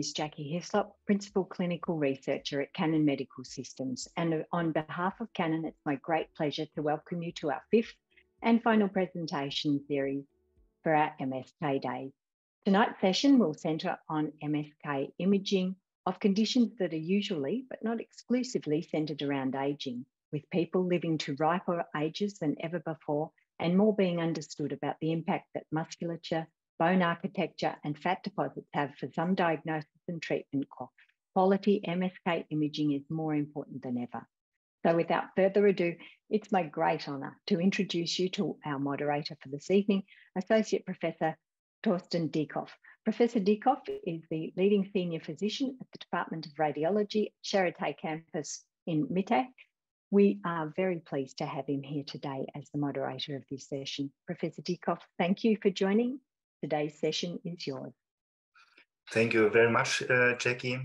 is Jackie Hislop, Principal Clinical Researcher at Canon Medical Systems. And on behalf of Canon, it's my great pleasure to welcome you to our fifth and final presentation series for our MSK Days. Tonight's session will centre on MSK imaging of conditions that are usually, but not exclusively, centred around ageing, with people living to riper ages than ever before and more being understood about the impact that musculature, bone architecture, and fat deposits have for some diagnosis and treatment quality MSK imaging is more important than ever. So without further ado, it's my great honour to introduce you to our moderator for this evening, Associate Professor Torsten Diekhoff. Professor Diekhoff is the leading senior physician at the Department of Radiology Charité campus in Mitte. We are very pleased to have him here today as the moderator of this session. Professor Diekhoff, thank you for joining Today's session is yours. Thank you very much, uh, Jackie.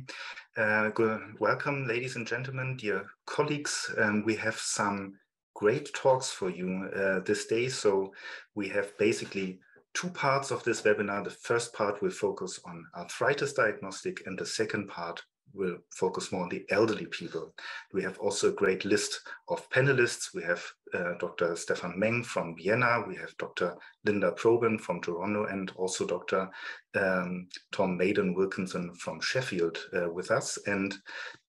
Uh, good, welcome, ladies and gentlemen, dear colleagues. Um, we have some great talks for you uh, this day. So we have basically two parts of this webinar. The first part will focus on arthritis diagnostic and the second part will focus more on the elderly people. We have also a great list of panelists. We have uh, Dr. Stefan Meng from Vienna, we have Dr. Linda Probyn from Toronto, and also Dr. Um, Tom Maden-Wilkinson from Sheffield uh, with us. And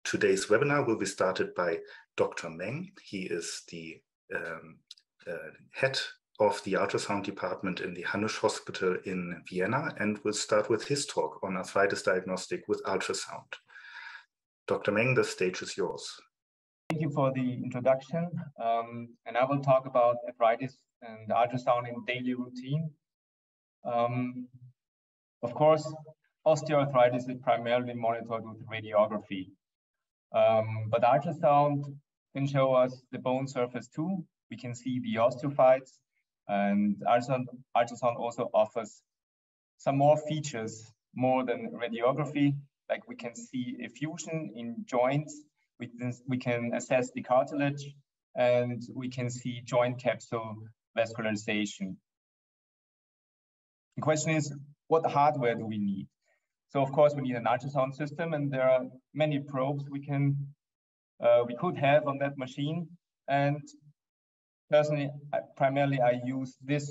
today's webinar will be started by Dr. Meng. He is the um, uh, head of the ultrasound department in the Hanusch Hospital in Vienna and will start with his talk on arthritis diagnostic with ultrasound. Dr. Meng, the stage is yours. Thank you for the introduction. Um, and I will talk about arthritis and ultrasound in daily routine. Um, of course, osteoarthritis is primarily monitored with radiography. Um, but ultrasound can show us the bone surface too. We can see the osteophytes and ultrasound, ultrasound also offers some more features more than radiography like we can see effusion in joints, we can, we can assess the cartilage, and we can see joint capsule vascularization. The question is, what hardware do we need? So of course we need an ultrasound system and there are many probes we can, uh, we could have on that machine. And personally, I, primarily I use this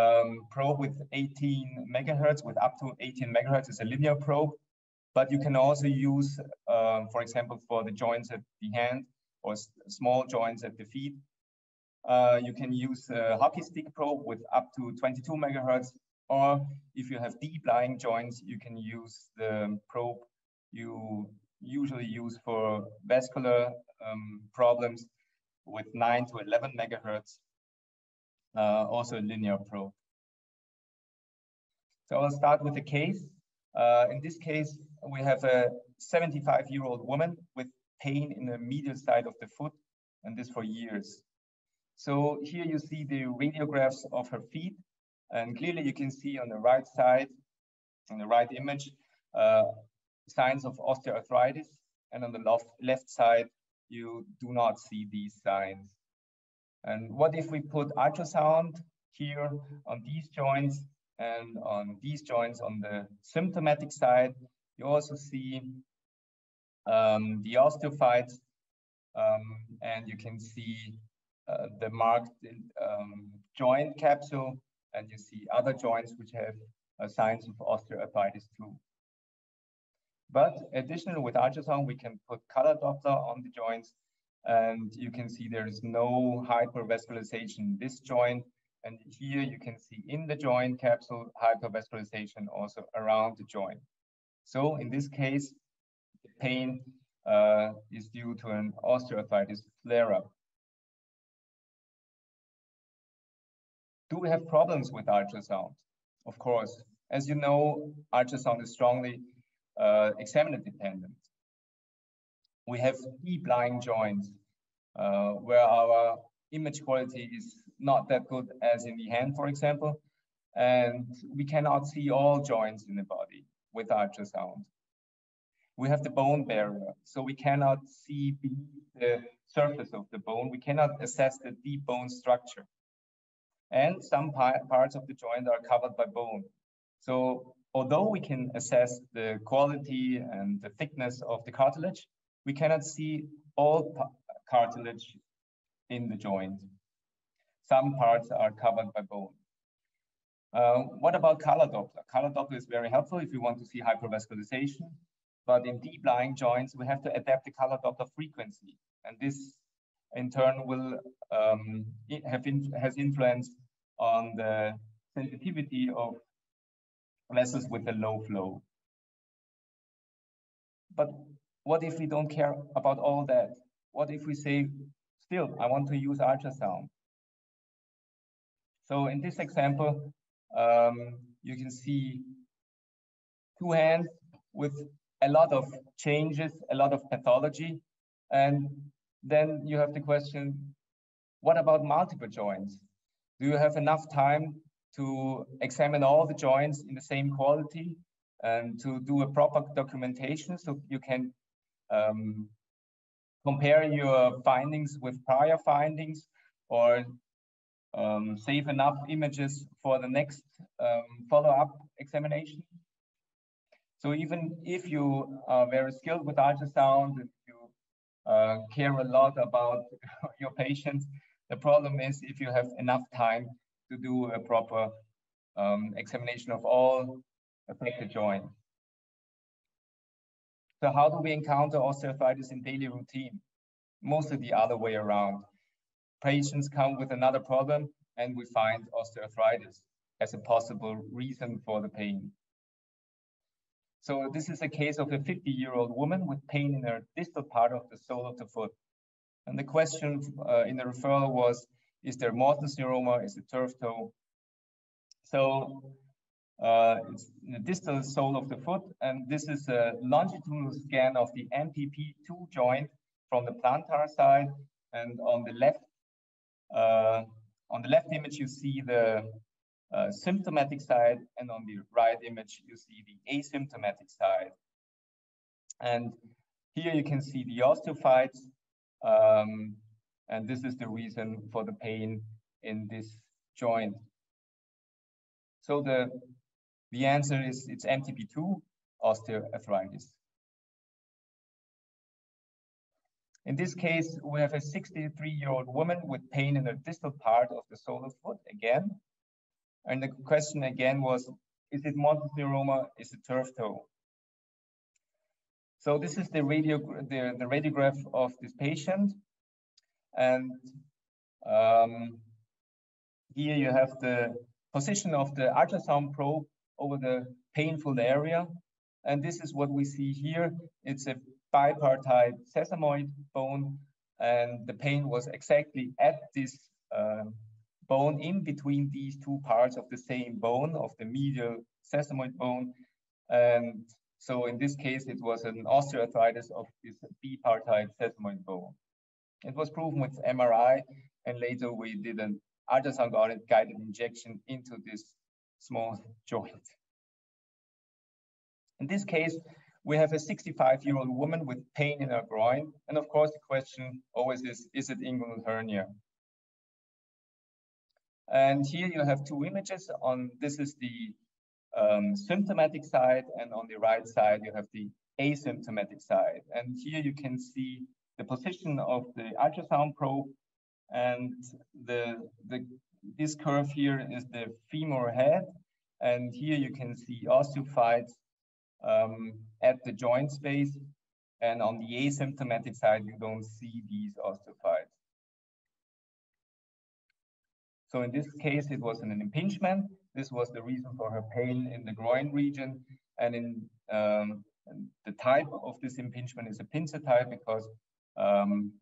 um, probe with 18 megahertz, with up to 18 megahertz, it's a linear probe. But you can also use, um, for example, for the joints at the hand or small joints at the feet. Uh, you can use a hockey stick probe with up to 22 megahertz, or if you have deep lying joints, you can use the probe you usually use for vascular um, problems with 9 to 11 megahertz, uh, also a linear probe. So I'll start with a case. Uh, in this case, we have a 75 year old woman with pain in the medial side of the foot, and this for years. So here you see the radiographs of her feet, and clearly you can see on the right side, in the right image, uh, signs of osteoarthritis, and on the left, left side, you do not see these signs. And what if we put ultrasound here on these joints and on these joints on the symptomatic side, you also see um, the osteophytes, um, and you can see uh, the marked um, joint capsule, and you see other joints which have uh, signs of osteoarthritis too. But additionally, with ultrasound, we can put color Doppler on the joints, and you can see there is no hypervascularization in this joint. And here you can see in the joint capsule hypervascularization also around the joint. So in this case, the pain uh, is due to an osteoarthritis flare-up. Do we have problems with ultrasound? Of course. As you know, ultrasound is strongly uh, examiner dependent. We have deep lying joints uh, where our image quality is not that good as in the hand, for example, and we cannot see all joints in the body with ultrasound. We have the bone barrier, so we cannot see the surface of the bone. We cannot assess the deep bone structure. And some parts of the joint are covered by bone. So although we can assess the quality and the thickness of the cartilage, we cannot see all cartilage in the joint. Some parts are covered by bone. Uh, what about color Doppler? Color Doppler is very helpful if you want to see hypervascularization, but in deep lying joints, we have to adapt the color Doppler frequency. And this in turn will um, have in, has influence on the sensitivity of vessels with a low flow. But what if we don't care about all that? What if we say, still, I want to use ultrasound? So in this example, um, you can see two hands with a lot of changes, a lot of pathology. And then you have the question, what about multiple joints? Do you have enough time to examine all the joints in the same quality and to do a proper documentation so you can um, compare your findings with prior findings or um, save enough images for the next um, follow-up examination. So even if you are very skilled with ultrasound, if you uh, care a lot about your patients, the problem is if you have enough time to do a proper um, examination of all affected joints. So how do we encounter osteoarthritis in daily routine? Mostly the other way around. Patients come with another problem and we find osteoarthritis as a possible reason for the pain. So this is a case of a 50-year-old woman with pain in her distal part of the sole of the foot. And the question uh, in the referral was, is there Morton's neuroma? Is it turf toe? So uh, it's the distal sole of the foot, and this is a longitudinal scan of the MTP2 joint from the plantar side. And on the left, uh, on the left image, you see the uh, symptomatic side, and on the right image, you see the asymptomatic side. And here you can see the osteophytes, um, and this is the reason for the pain in this joint. So the, the answer is it's MTP2 osteoarthritis. In this case, we have a 63-year-old woman with pain in the distal part of the sole of foot again. And the question again was, is it Morton's neuroma? Is it turf toe? So this is the, radio, the, the radiograph of this patient. And um, here you have the position of the ultrasound probe over the painful area. And this is what we see here. It's a bipartite sesamoid bone, and the pain was exactly at this uh, bone in between these two parts of the same bone, of the medial sesamoid bone. And so in this case, it was an osteoarthritis of this bipartite sesamoid bone. It was proven with MRI, and later we did an ultrasound guided injection into this small joint. In this case, we have a 65 year old woman with pain in her groin. And of course, the question always is, is it inguinal hernia? And here you have two images on, this is the um, symptomatic side and on the right side, you have the asymptomatic side. And here you can see the position of the ultrasound probe and the, the, this curve here is the femur head. And here you can see osteophytes um, at the joint space. And on the asymptomatic side, you don't see these osteophytes. So in this case, it was an impingement. This was the reason for her pain in the groin region. And in um, the type of this impingement is a pincer type because um,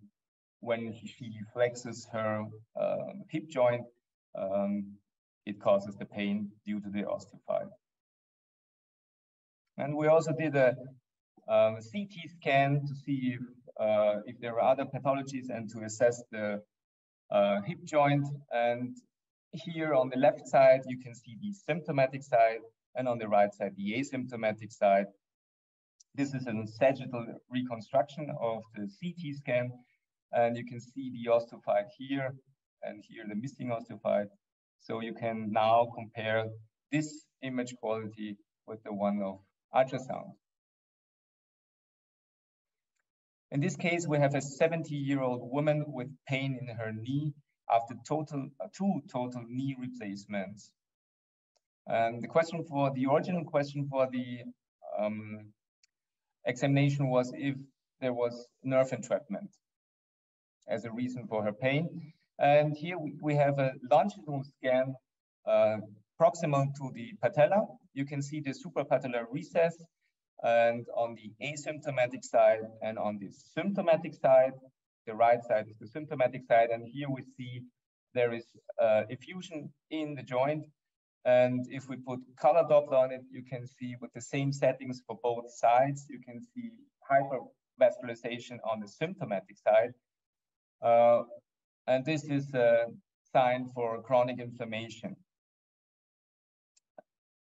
when she flexes her uh, hip joint, um, it causes the pain due to the osteophyte. And we also did a um, CT scan to see if, uh, if there are other pathologies and to assess the uh, hip joint. And here on the left side, you can see the symptomatic side, and on the right side, the asymptomatic side. This is a sagittal reconstruction of the CT scan, and you can see the osteophyte here, and here the missing osteophyte. So you can now compare this image quality with the one of ultrasound. In this case, we have a 70-year-old woman with pain in her knee after total two total knee replacements. And the question for the original question for the um, examination was if there was nerve entrapment as a reason for her pain. And here we, we have a longitudinal scan uh, proximal to the patella. You can see the suprapatellar recess and on the asymptomatic side and on the symptomatic side, the right side is the symptomatic side. And here we see there is uh, effusion in the joint. And if we put color Doppler on it, you can see with the same settings for both sides, you can see hypervascularization on the symptomatic side. Uh, and this is a sign for chronic inflammation.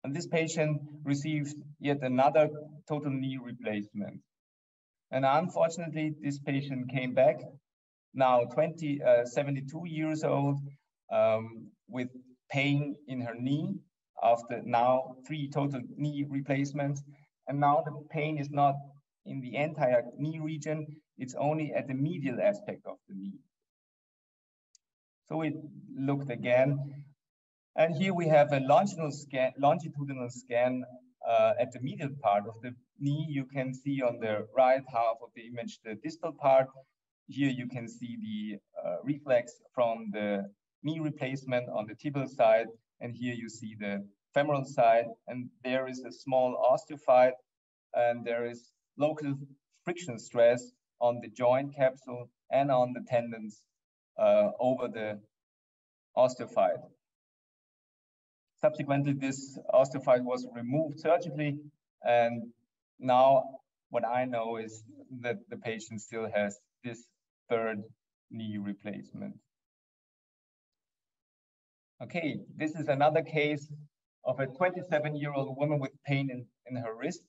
And this patient received yet another total knee replacement. And unfortunately, this patient came back now 20, uh, 72 years old um, with pain in her knee after now three total knee replacements. And now the pain is not in the entire knee region, it's only at the medial aspect of the knee. So we looked again and here we have a longitudinal scan, longitudinal scan uh, at the medial part of the knee. You can see on the right half of the image the distal part. Here you can see the uh, reflex from the knee replacement on the tibial side. And here you see the femoral side. And there is a small osteophyte and there is local friction stress on the joint capsule and on the tendons uh, over the osteophyte. Subsequently, this osteophyte was removed surgically. And now what I know is that the patient still has this third knee replacement. Okay, this is another case of a 27-year-old woman with pain in, in her wrist.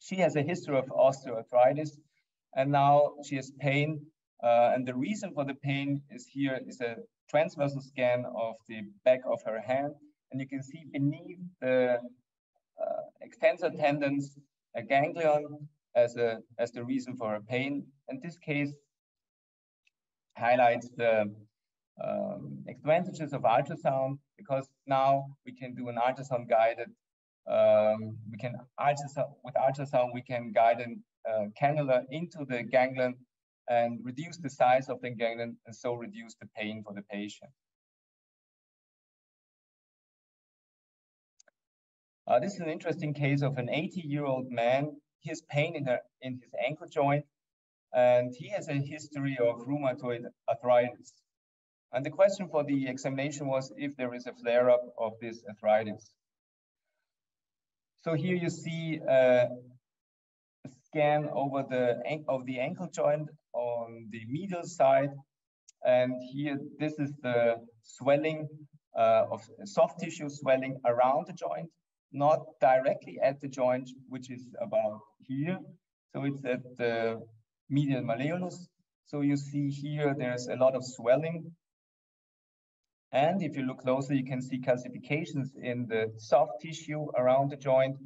She has a history of osteoarthritis, and now she has pain. Uh, and the reason for the pain is here is a transversal scan of the back of her hand. And you can see beneath the uh, extensor tendons, a ganglion as, a, as the reason for her pain. And this case highlights the um, advantages of ultrasound because now we can do an ultrasound guided, um, we can ultrasound, with ultrasound, we can guide a uh, cannula into the ganglion and reduce the size of the ganglion and so reduce the pain for the patient. Uh, this is an interesting case of an 80-year-old man. He has pain in, her, in his ankle joint, and he has a history of rheumatoid arthritis. And the question for the examination was if there is a flare-up of this arthritis. So here you see uh, a scan over the of the ankle joint on the medial side. And here, this is the swelling uh, of soft tissue swelling around the joint, not directly at the joint, which is about here. So it's at the medial malleolus. So you see here, there's a lot of swelling. And if you look closely, you can see calcifications in the soft tissue around the joint.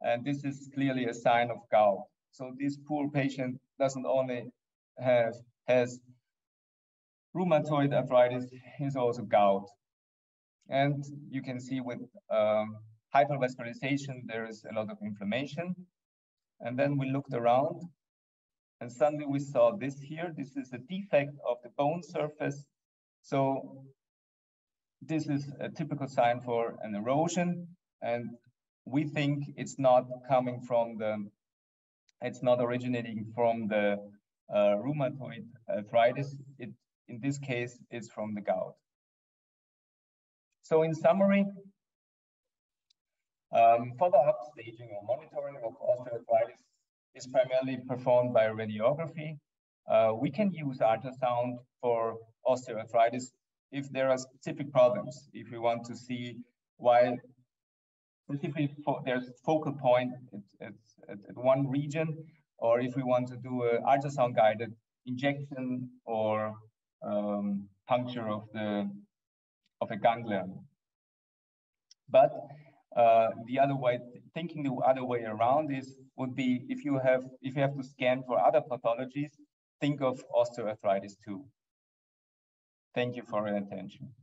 And this is clearly a sign of gout. So this poor patient doesn't only have has rheumatoid arthritis, is also gout. And you can see with um, hypervascularization, there is a lot of inflammation. And then we looked around and suddenly we saw this here. This is a defect of the bone surface. So this is a typical sign for an erosion. And we think it's not coming from the, it's not originating from the uh, rheumatoid arthritis. It, in this case, is from the gout. So in summary, um, follow-up staging or monitoring of osteoarthritis is primarily performed by radiography. Uh, we can use ultrasound for osteoarthritis if there are specific problems, if we want to see why specifically there's focal point at, at, at one region or if we want to do an ultrasound guided injection or um, puncture of the of a ganglion. But Uh, the other way, thinking the other way around is would be if you have if you have to scan for other pathologies, think of osteoarthritis too. Thank you for your attention.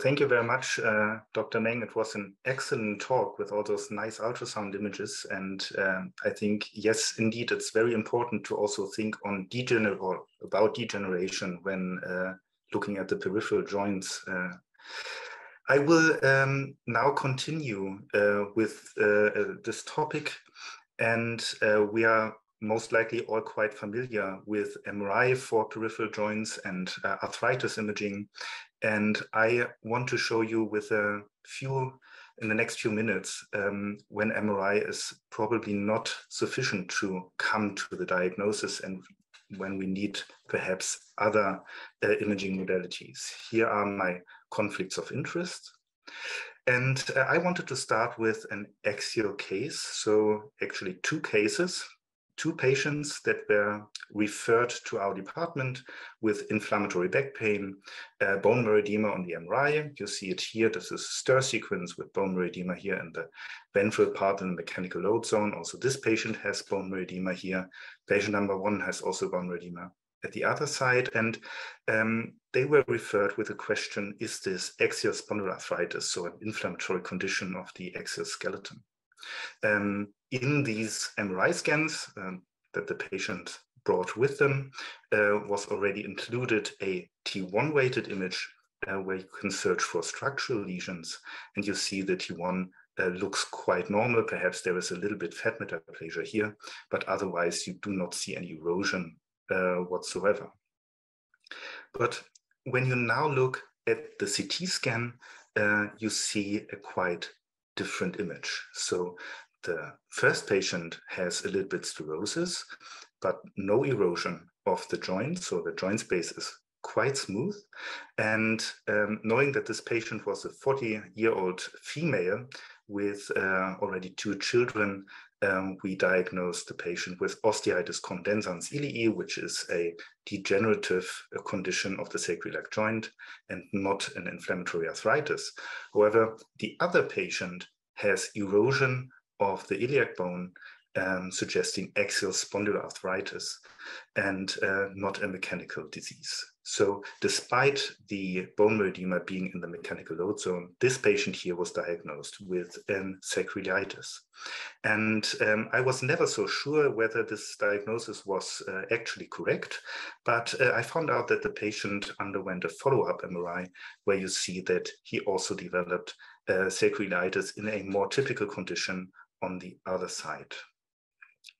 Thank you very much, uh, Dr. Meng. It was an excellent talk with all those nice ultrasound images. And uh, I think, yes, indeed, it's very important to also think on degener or about degeneration when uh, looking at the peripheral joints. Uh. I will um, now continue uh, with uh, this topic. And we are most likely all quite familiar with MRI for peripheral joints and arthritis imaging. And I want to show you with a few, in the next few minutes, um, when MRI is probably not sufficient to come to the diagnosis and when we need perhaps other uh, imaging modalities. Here are my conflicts of interest. And uh, I wanted to start with an axial case. So actually two cases two patients that were referred to our department with inflammatory back pain, uh, bone marrow edema on the MRI. You see it here. This is a stir sequence with bone marrow edema here in the ventral part in the mechanical load zone. Also, this patient has bone marrow edema here. Patient number one has also bone marrow edema at the other side. And um, they were referred with a question, is this axial spondyloarthritis, so an inflammatory condition of the axial skeleton? Um, in these MRI scans um, that the patient brought with them uh, was already included a T1 weighted image uh, where you can search for structural lesions and you see the T1 uh, looks quite normal. Perhaps there is a little bit fat metaplasia here, but otherwise you do not see any erosion uh, whatsoever. But when you now look at the CT scan, uh, you see a quite different image. So the first patient has a little bit stenosis, but no erosion of the joint. So the joint space is quite smooth. And um, knowing that this patient was a 40 year old female with uh, already two children, um, we diagnosed the patient with osteitis condensans ilii, which is a degenerative uh, condition of the sacroiliac joint and not an inflammatory arthritis. However, the other patient has erosion of the iliac bone, um, suggesting axial spondyloarthritis and uh, not a mechanical disease. So despite the bone marrow edema being in the mechanical load zone, this patient here was diagnosed with an sacroiliitis. And um, I was never so sure whether this diagnosis was uh, actually correct, but uh, I found out that the patient underwent a follow-up MRI where you see that he also developed uh, sacroiliitis in a more typical condition on the other side.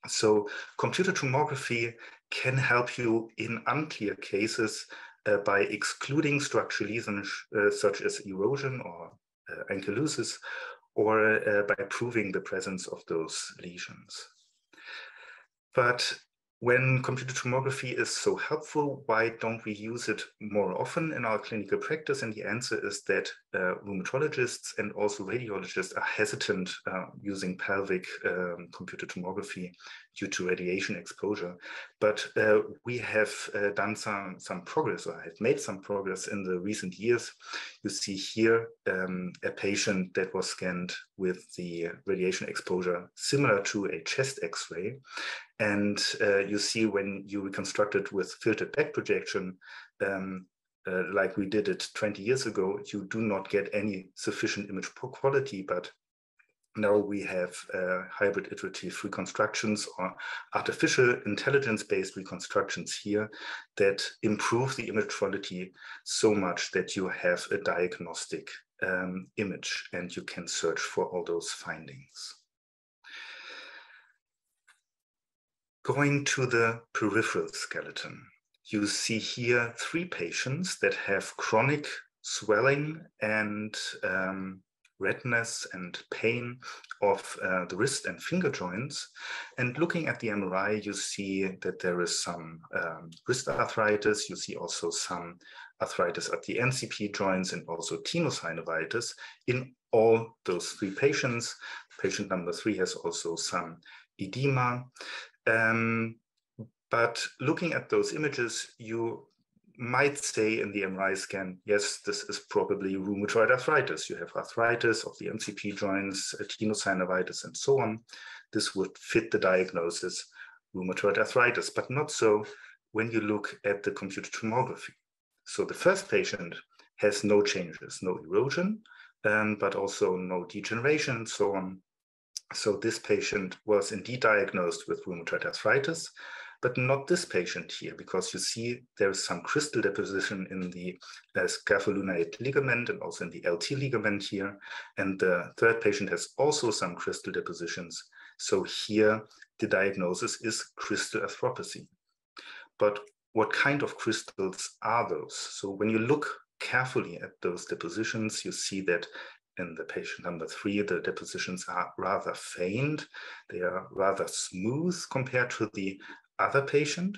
So computer tomography can help you in unclear cases uh, by excluding structural lesions uh, such as erosion or uh, ankylosis, or uh, by proving the presence of those lesions. But when computer tomography is so helpful, why don't we use it more often in our clinical practice? And the answer is that uh, rheumatologists and also radiologists are hesitant uh, using pelvic um, computer tomography due to radiation exposure. But uh, we have uh, done some, some progress, or have made some progress in the recent years. You see here um, a patient that was scanned with the radiation exposure similar to a chest x-ray. And uh, you see when you reconstruct it with filtered back projection, um, uh, like we did it 20 years ago, you do not get any sufficient image quality, but now we have uh, hybrid iterative reconstructions or artificial intelligence-based reconstructions here that improve the image quality so much that you have a diagnostic um, image and you can search for all those findings. Going to the peripheral skeleton, you see here three patients that have chronic swelling and um, redness and pain of uh, the wrist and finger joints. And looking at the MRI, you see that there is some um, wrist arthritis. You see also some arthritis at the MCP joints and also tenosynovitis in all those three patients. Patient number three has also some edema. Um, but looking at those images, you might say in the MRI scan, yes, this is probably rheumatoid arthritis. You have arthritis of the MCP joints, tenosynovitis, and so on. This would fit the diagnosis rheumatoid arthritis, but not so when you look at the computed tomography. So the first patient has no changes, no erosion, um, but also no degeneration and so on. So this patient was indeed diagnosed with rheumatoid arthritis, but not this patient here, because you see there is some crystal deposition in the uh, scapholunate ligament and also in the LT ligament here. And the third patient has also some crystal depositions. So here the diagnosis is crystal arthropathy. But what kind of crystals are those? So when you look carefully at those depositions, you see that in the patient number three, the depositions are rather faint. They are rather smooth compared to the other patient.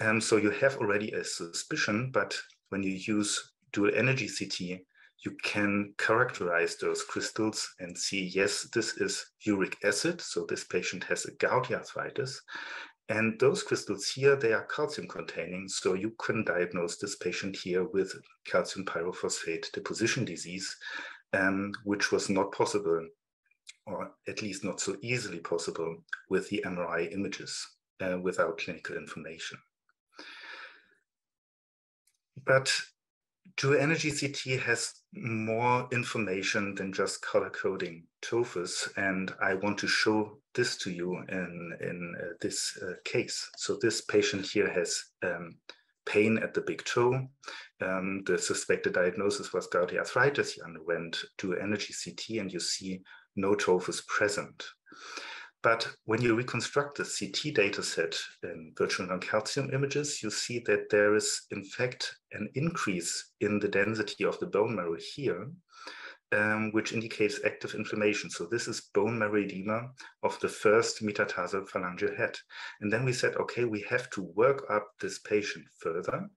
And so you have already a suspicion, but when you use dual energy CT, you can characterize those crystals and see, yes, this is uric acid. So this patient has a gouty arthritis. And those crystals here, they are calcium containing. So you can diagnose this patient here with calcium pyrophosphate deposition disease, um, which was not possible, or at least not so easily possible with the MRI images uh, without clinical information. But Dual Energy CT has more information than just color coding tophus, and I want to show this to you in, in uh, this uh, case. So this patient here has um, pain at the big toe. Um, the suspected diagnosis was gouty arthritis. He underwent dual energy CT, and you see no tophus present. But when you reconstruct the CT dataset in virtual non-calcium images, you see that there is, in fact, an increase in the density of the bone marrow here, um, which indicates active inflammation. So this is bone marrow edema of the first metatarsal phalangeal head. And then we said, okay, we have to work up this patient further.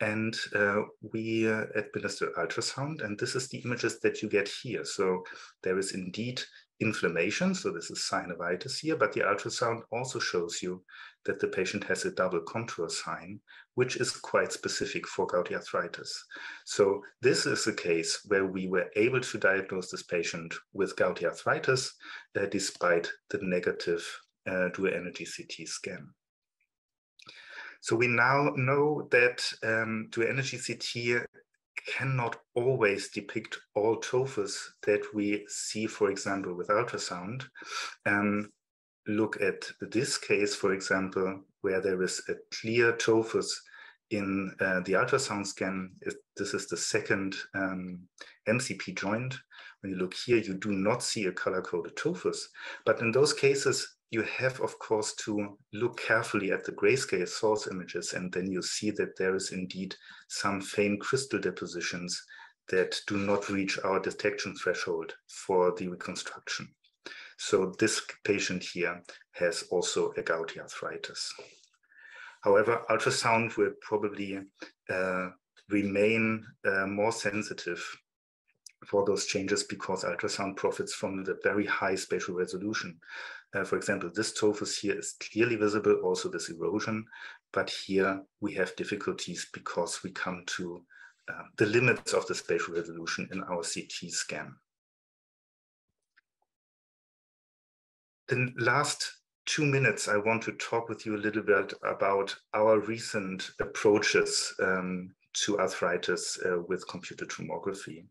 And uh, we uh, administer ultrasound, and this is the images that you get here. So there is indeed inflammation. So this is synovitis here, but the ultrasound also shows you that the patient has a double contour sign, which is quite specific for gouty arthritis. So this is a case where we were able to diagnose this patient with gouty arthritis uh, despite the negative uh, dual energy CT scan. So we now know that um, dual energy CT cannot always depict all tophus that we see, for example, with ultrasound. Um, look at this case, for example, where there is a clear tophus in uh, the ultrasound scan. This is the second um, MCP joint. When you look here, you do not see a color-coded tophus. But in those cases, you have, of course, to look carefully at the grayscale source images, and then you see that there is indeed some faint crystal depositions that do not reach our detection threshold for the reconstruction. So this patient here has also a gouty arthritis. However, ultrasound will probably uh, remain uh, more sensitive for those changes because ultrasound profits from the very high spatial resolution. Uh, for example, this tophus here is clearly visible, also this erosion, but here we have difficulties because we come to uh, the limits of the spatial resolution in our CT scan. The last two minutes, I want to talk with you a little bit about our recent approaches um, to arthritis uh, with computed tomography.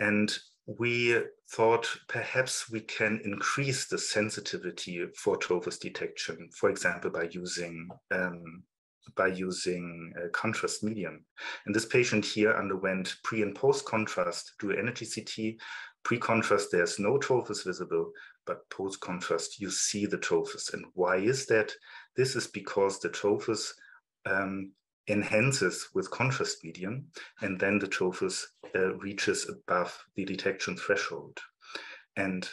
And we thought perhaps we can increase the sensitivity for tophus detection, for example, by using um, by using a contrast medium. And this patient here underwent pre and post contrast dual energy CT. Pre contrast, there's no tophus visible, but post contrast, you see the tophus. And why is that? This is because the tophus um, enhances with contrast medium, and then the tophus uh, reaches above the detection threshold. And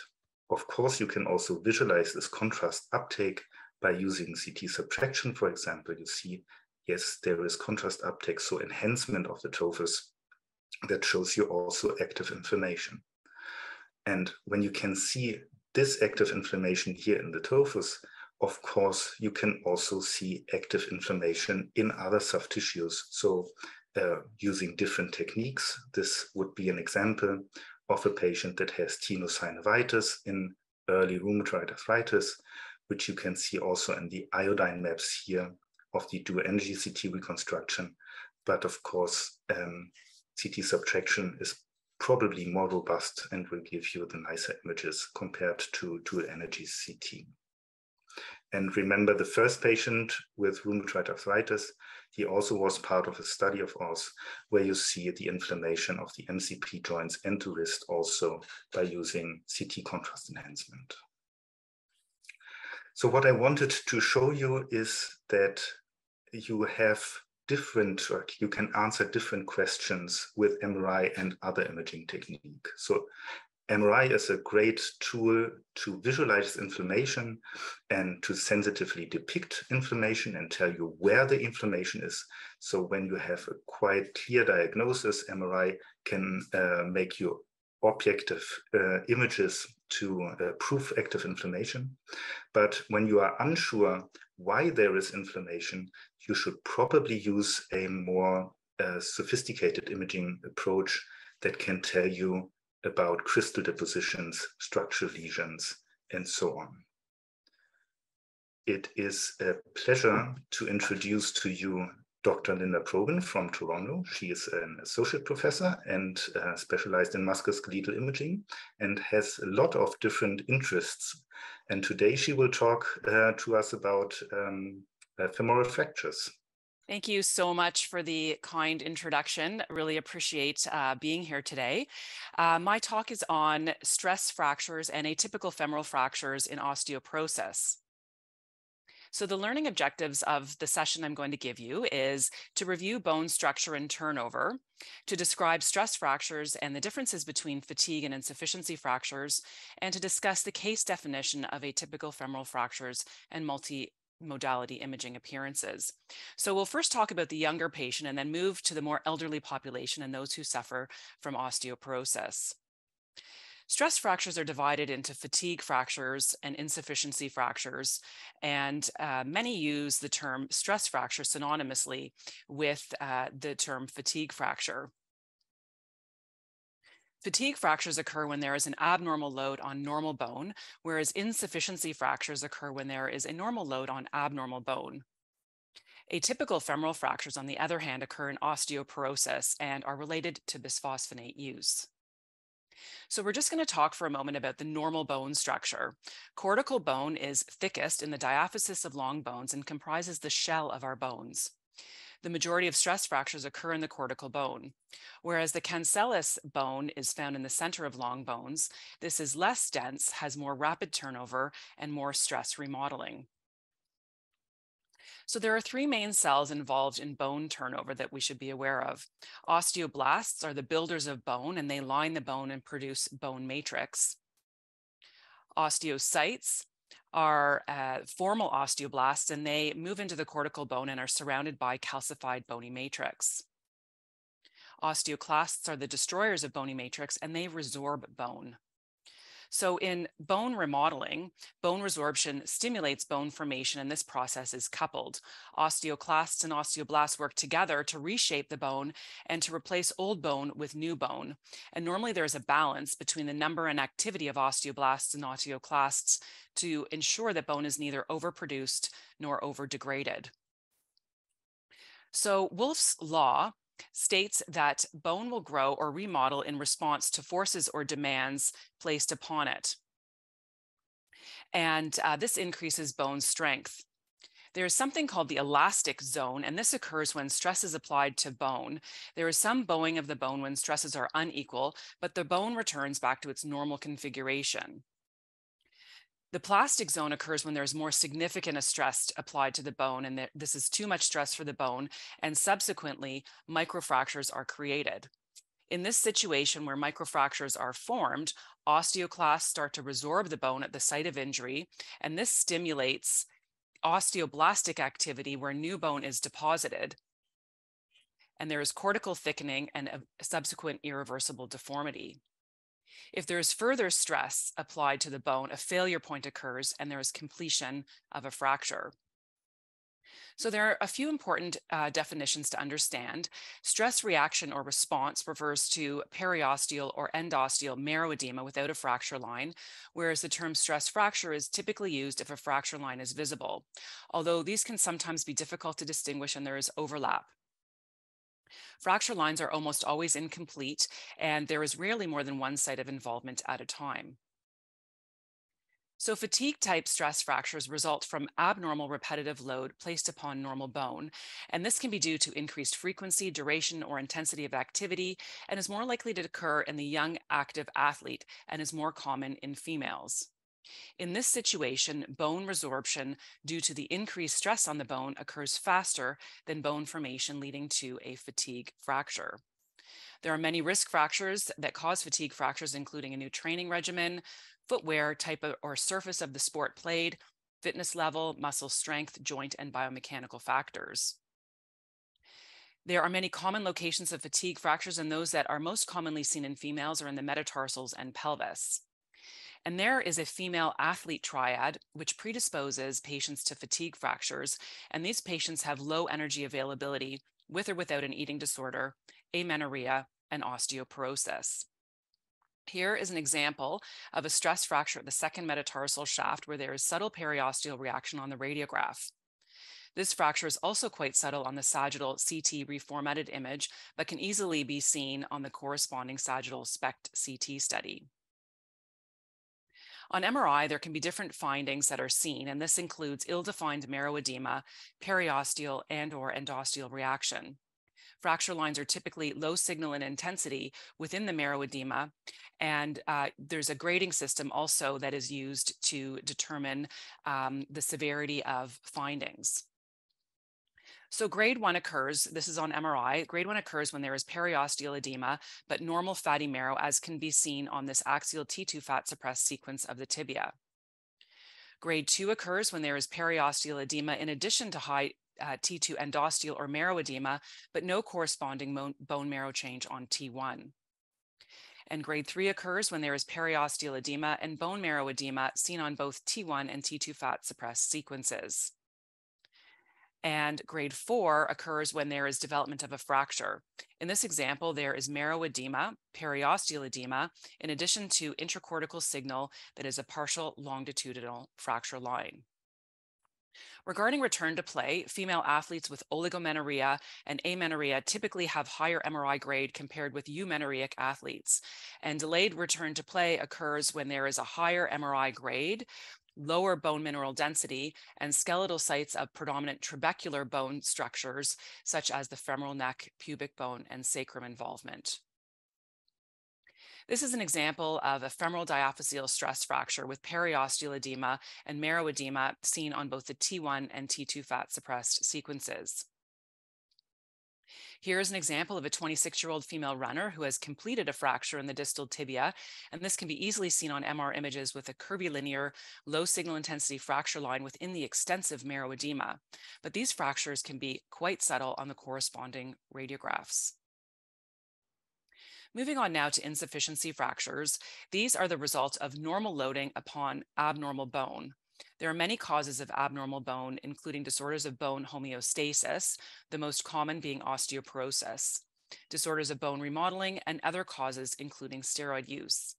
of course, you can also visualize this contrast uptake by using CT subtraction, for example. You see, yes, there is contrast uptake, so enhancement of the tophus that shows you also active inflammation. And when you can see this active inflammation here in the tophus, of course, you can also see active inflammation in other soft tissues. So uh, using different techniques. This would be an example of a patient that has tenosynovitis in early rheumatoid arthritis, which you can see also in the iodine maps here of the dual energy CT reconstruction. But of course, um, CT subtraction is probably more robust and will give you the nicer images compared to dual energy CT. And remember the first patient with rheumatoid arthritis, he also was part of a study of ours where you see the inflammation of the MCP joints and the wrist also by using CT contrast enhancement. So what I wanted to show you is that you have different, you can answer different questions with MRI and other imaging technique. So MRI is a great tool to visualize inflammation and to sensitively depict inflammation and tell you where the inflammation is. So when you have a quite clear diagnosis, MRI can uh, make you objective uh, images to uh, prove active inflammation. But when you are unsure why there is inflammation, you should probably use a more uh, sophisticated imaging approach that can tell you about crystal depositions, structural lesions, and so on. It is a pleasure to introduce to you Dr. Linda Probyn from Toronto. She is an associate professor and uh, specialized in musculoskeletal imaging and has a lot of different interests. And today she will talk uh, to us about um, femoral fractures. Thank you so much for the kind introduction. Really appreciate uh, being here today. Uh, my talk is on stress fractures and atypical femoral fractures in osteoporosis. So the learning objectives of the session I'm going to give you is to review bone structure and turnover, to describe stress fractures and the differences between fatigue and insufficiency fractures, and to discuss the case definition of atypical femoral fractures and multi modality imaging appearances. So we'll first talk about the younger patient and then move to the more elderly population and those who suffer from osteoporosis. Stress fractures are divided into fatigue fractures and insufficiency fractures, and uh, many use the term stress fracture synonymously with uh, the term fatigue fracture. Fatigue fractures occur when there is an abnormal load on normal bone, whereas insufficiency fractures occur when there is a normal load on abnormal bone. Atypical femoral fractures, on the other hand, occur in osteoporosis and are related to bisphosphonate use. So we're just going to talk for a moment about the normal bone structure. Cortical bone is thickest in the diaphysis of long bones and comprises the shell of our bones the majority of stress fractures occur in the cortical bone. Whereas the cancellous bone is found in the center of long bones, this is less dense, has more rapid turnover, and more stress remodeling. So there are three main cells involved in bone turnover that we should be aware of. Osteoblasts are the builders of bone and they line the bone and produce bone matrix. Osteocytes are uh, formal osteoblasts and they move into the cortical bone and are surrounded by calcified bony matrix. Osteoclasts are the destroyers of bony matrix and they resorb bone. So in bone remodeling, bone resorption stimulates bone formation and this process is coupled. Osteoclasts and osteoblasts work together to reshape the bone and to replace old bone with new bone. And normally there is a balance between the number and activity of osteoblasts and osteoclasts to ensure that bone is neither overproduced nor overdegraded. So Wolff's law states that bone will grow or remodel in response to forces or demands placed upon it. And uh, this increases bone strength. There is something called the elastic zone, and this occurs when stress is applied to bone. There is some bowing of the bone when stresses are unequal, but the bone returns back to its normal configuration. The plastic zone occurs when there's more significant a stress applied to the bone, and this is too much stress for the bone, and subsequently, microfractures are created. In this situation where microfractures are formed, osteoclasts start to resorb the bone at the site of injury, and this stimulates osteoblastic activity where new bone is deposited. And there is cortical thickening and a subsequent irreversible deformity. If there is further stress applied to the bone, a failure point occurs and there is completion of a fracture. So there are a few important uh, definitions to understand. Stress reaction or response refers to periosteal or endosteal marrow edema without a fracture line, whereas the term stress fracture is typically used if a fracture line is visible, although these can sometimes be difficult to distinguish and there is overlap. Fracture lines are almost always incomplete, and there is rarely more than one site of involvement at a time. So fatigue type stress fractures result from abnormal repetitive load placed upon normal bone. And this can be due to increased frequency, duration, or intensity of activity, and is more likely to occur in the young active athlete and is more common in females. In this situation, bone resorption due to the increased stress on the bone occurs faster than bone formation, leading to a fatigue fracture. There are many risk fractures that cause fatigue fractures, including a new training regimen, footwear, type of, or surface of the sport played, fitness level, muscle strength, joint, and biomechanical factors. There are many common locations of fatigue fractures, and those that are most commonly seen in females are in the metatarsals and pelvis. And there is a female athlete triad, which predisposes patients to fatigue fractures. And these patients have low energy availability with or without an eating disorder, amenorrhea, and osteoporosis. Here is an example of a stress fracture at the second metatarsal shaft where there is subtle periosteal reaction on the radiograph. This fracture is also quite subtle on the sagittal CT reformatted image, but can easily be seen on the corresponding sagittal SPECT CT study. On MRI, there can be different findings that are seen, and this includes ill-defined marrow edema, periosteal and or endosteal reaction. Fracture lines are typically low signal in intensity within the marrow edema. And uh, there's a grading system also that is used to determine um, the severity of findings. So grade one occurs, this is on MRI, grade one occurs when there is periosteal edema, but normal fatty marrow as can be seen on this axial T2 fat suppressed sequence of the tibia. Grade two occurs when there is periosteal edema in addition to high uh, T2 endosteal or marrow edema, but no corresponding bone marrow change on T1. And grade three occurs when there is periosteal edema and bone marrow edema seen on both T1 and T2 fat suppressed sequences. And grade four occurs when there is development of a fracture. In this example, there is marrow edema, periosteal edema, in addition to intracortical signal that is a partial longitudinal fracture line. Regarding return to play, female athletes with oligomenorrhea and amenorrhea typically have higher MRI grade compared with eumenorrheic athletes. And delayed return to play occurs when there is a higher MRI grade, lower bone mineral density, and skeletal sites of predominant trabecular bone structures, such as the femoral neck, pubic bone, and sacrum involvement. This is an example of a femoral diaphyseal stress fracture with periosteal edema and marrow edema seen on both the T1 and T2 fat suppressed sequences. Here is an example of a 26-year-old female runner who has completed a fracture in the distal tibia, and this can be easily seen on MR images with a curvilinear, low signal intensity fracture line within the extensive marrow edema. But these fractures can be quite subtle on the corresponding radiographs. Moving on now to insufficiency fractures. These are the result of normal loading upon abnormal bone. There are many causes of abnormal bone, including disorders of bone homeostasis, the most common being osteoporosis, disorders of bone remodeling, and other causes, including steroid use.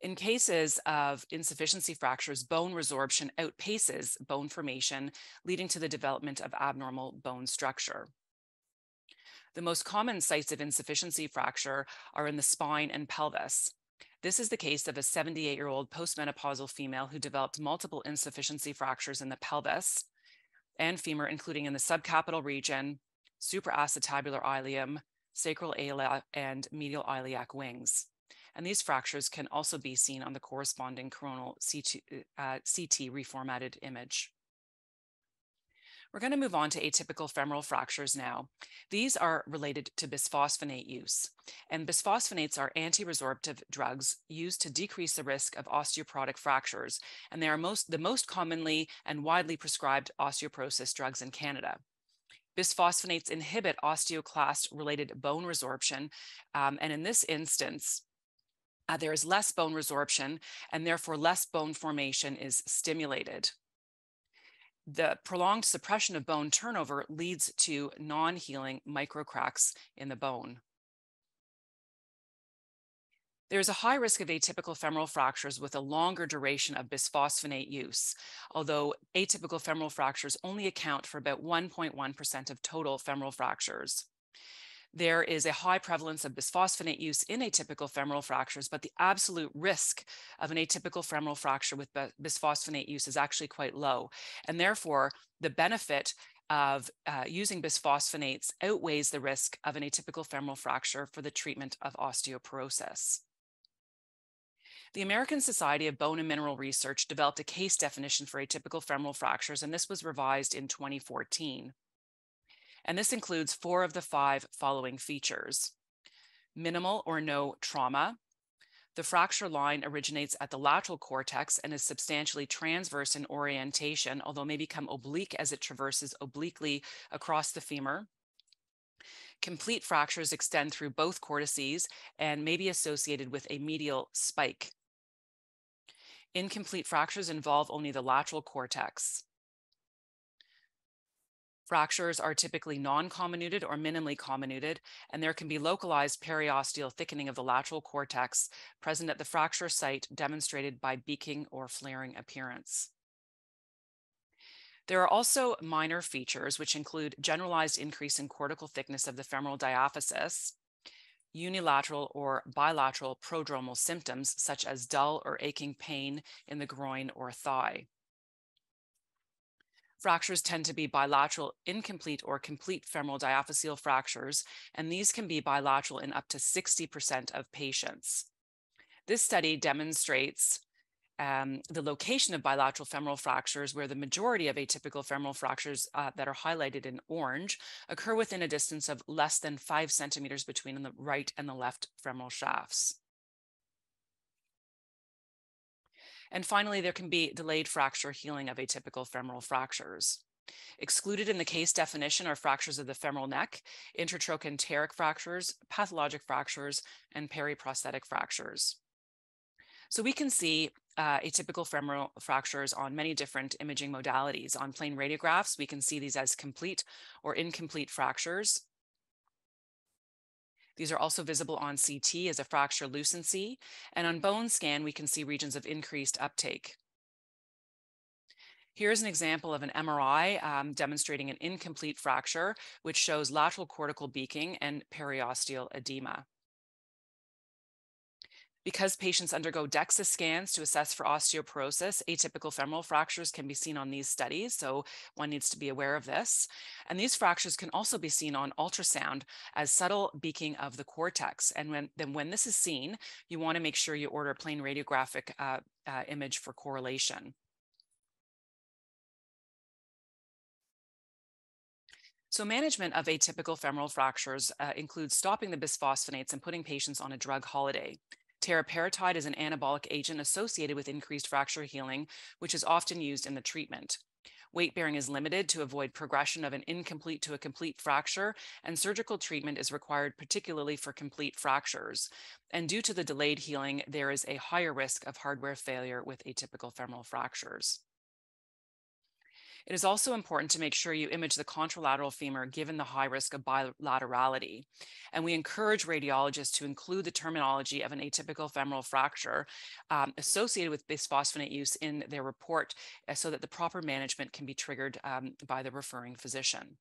In cases of insufficiency fractures, bone resorption outpaces bone formation, leading to the development of abnormal bone structure. The most common sites of insufficiency fracture are in the spine and pelvis. This is the case of a 78 year old postmenopausal female who developed multiple insufficiency fractures in the pelvis and femur, including in the subcapital region, supraacetabular ilium, sacral ala, and medial iliac wings. And these fractures can also be seen on the corresponding coronal CT, uh, CT reformatted image. We're going to move on to atypical femoral fractures now. These are related to bisphosphonate use. And bisphosphonates are anti-resorptive drugs used to decrease the risk of osteoporotic fractures. And they are most, the most commonly and widely prescribed osteoporosis drugs in Canada. Bisphosphonates inhibit osteoclast-related bone resorption. Um, and in this instance, uh, there is less bone resorption and therefore less bone formation is stimulated. The prolonged suppression of bone turnover leads to non-healing microcracks in the bone. There's a high risk of atypical femoral fractures with a longer duration of bisphosphonate use, although atypical femoral fractures only account for about 1.1% of total femoral fractures. There is a high prevalence of bisphosphonate use in atypical femoral fractures, but the absolute risk of an atypical femoral fracture with bisphosphonate use is actually quite low. And therefore, the benefit of uh, using bisphosphonates outweighs the risk of an atypical femoral fracture for the treatment of osteoporosis. The American Society of Bone and Mineral Research developed a case definition for atypical femoral fractures, and this was revised in 2014. And this includes four of the five following features. Minimal or no trauma. The fracture line originates at the lateral cortex and is substantially transverse in orientation, although may become oblique as it traverses obliquely across the femur. Complete fractures extend through both cortices and may be associated with a medial spike. Incomplete fractures involve only the lateral cortex. Fractures are typically non-comminuted or minimally comminuted, and there can be localized periosteal thickening of the lateral cortex present at the fracture site demonstrated by beaking or flaring appearance. There are also minor features, which include generalized increase in cortical thickness of the femoral diaphysis, unilateral or bilateral prodromal symptoms such as dull or aching pain in the groin or thigh. Fractures tend to be bilateral incomplete or complete femoral diaphyseal fractures, and these can be bilateral in up to 60% of patients. This study demonstrates um, the location of bilateral femoral fractures, where the majority of atypical femoral fractures uh, that are highlighted in orange occur within a distance of less than five centimeters between the right and the left femoral shafts. And finally, there can be delayed fracture healing of atypical femoral fractures. Excluded in the case definition are fractures of the femoral neck, intertrochanteric fractures, pathologic fractures, and periprosthetic fractures. So we can see uh, atypical femoral fractures on many different imaging modalities. On plain radiographs, we can see these as complete or incomplete fractures. These are also visible on CT as a fracture lucency, and on bone scan, we can see regions of increased uptake. Here's an example of an MRI um, demonstrating an incomplete fracture, which shows lateral cortical beaking and periosteal edema. Because patients undergo DEXA scans to assess for osteoporosis, atypical femoral fractures can be seen on these studies, so one needs to be aware of this. And these fractures can also be seen on ultrasound as subtle beaking of the cortex. And when, then when this is seen, you want to make sure you order a plain radiographic uh, uh, image for correlation. So management of atypical femoral fractures uh, includes stopping the bisphosphonates and putting patients on a drug holiday. Teriparatide is an anabolic agent associated with increased fracture healing, which is often used in the treatment. Weight bearing is limited to avoid progression of an incomplete to a complete fracture, and surgical treatment is required particularly for complete fractures. And due to the delayed healing, there is a higher risk of hardware failure with atypical femoral fractures. It is also important to make sure you image the contralateral femur given the high risk of bilaterality. And we encourage radiologists to include the terminology of an atypical femoral fracture um, associated with bisphosphonate use in their report uh, so that the proper management can be triggered um, by the referring physician.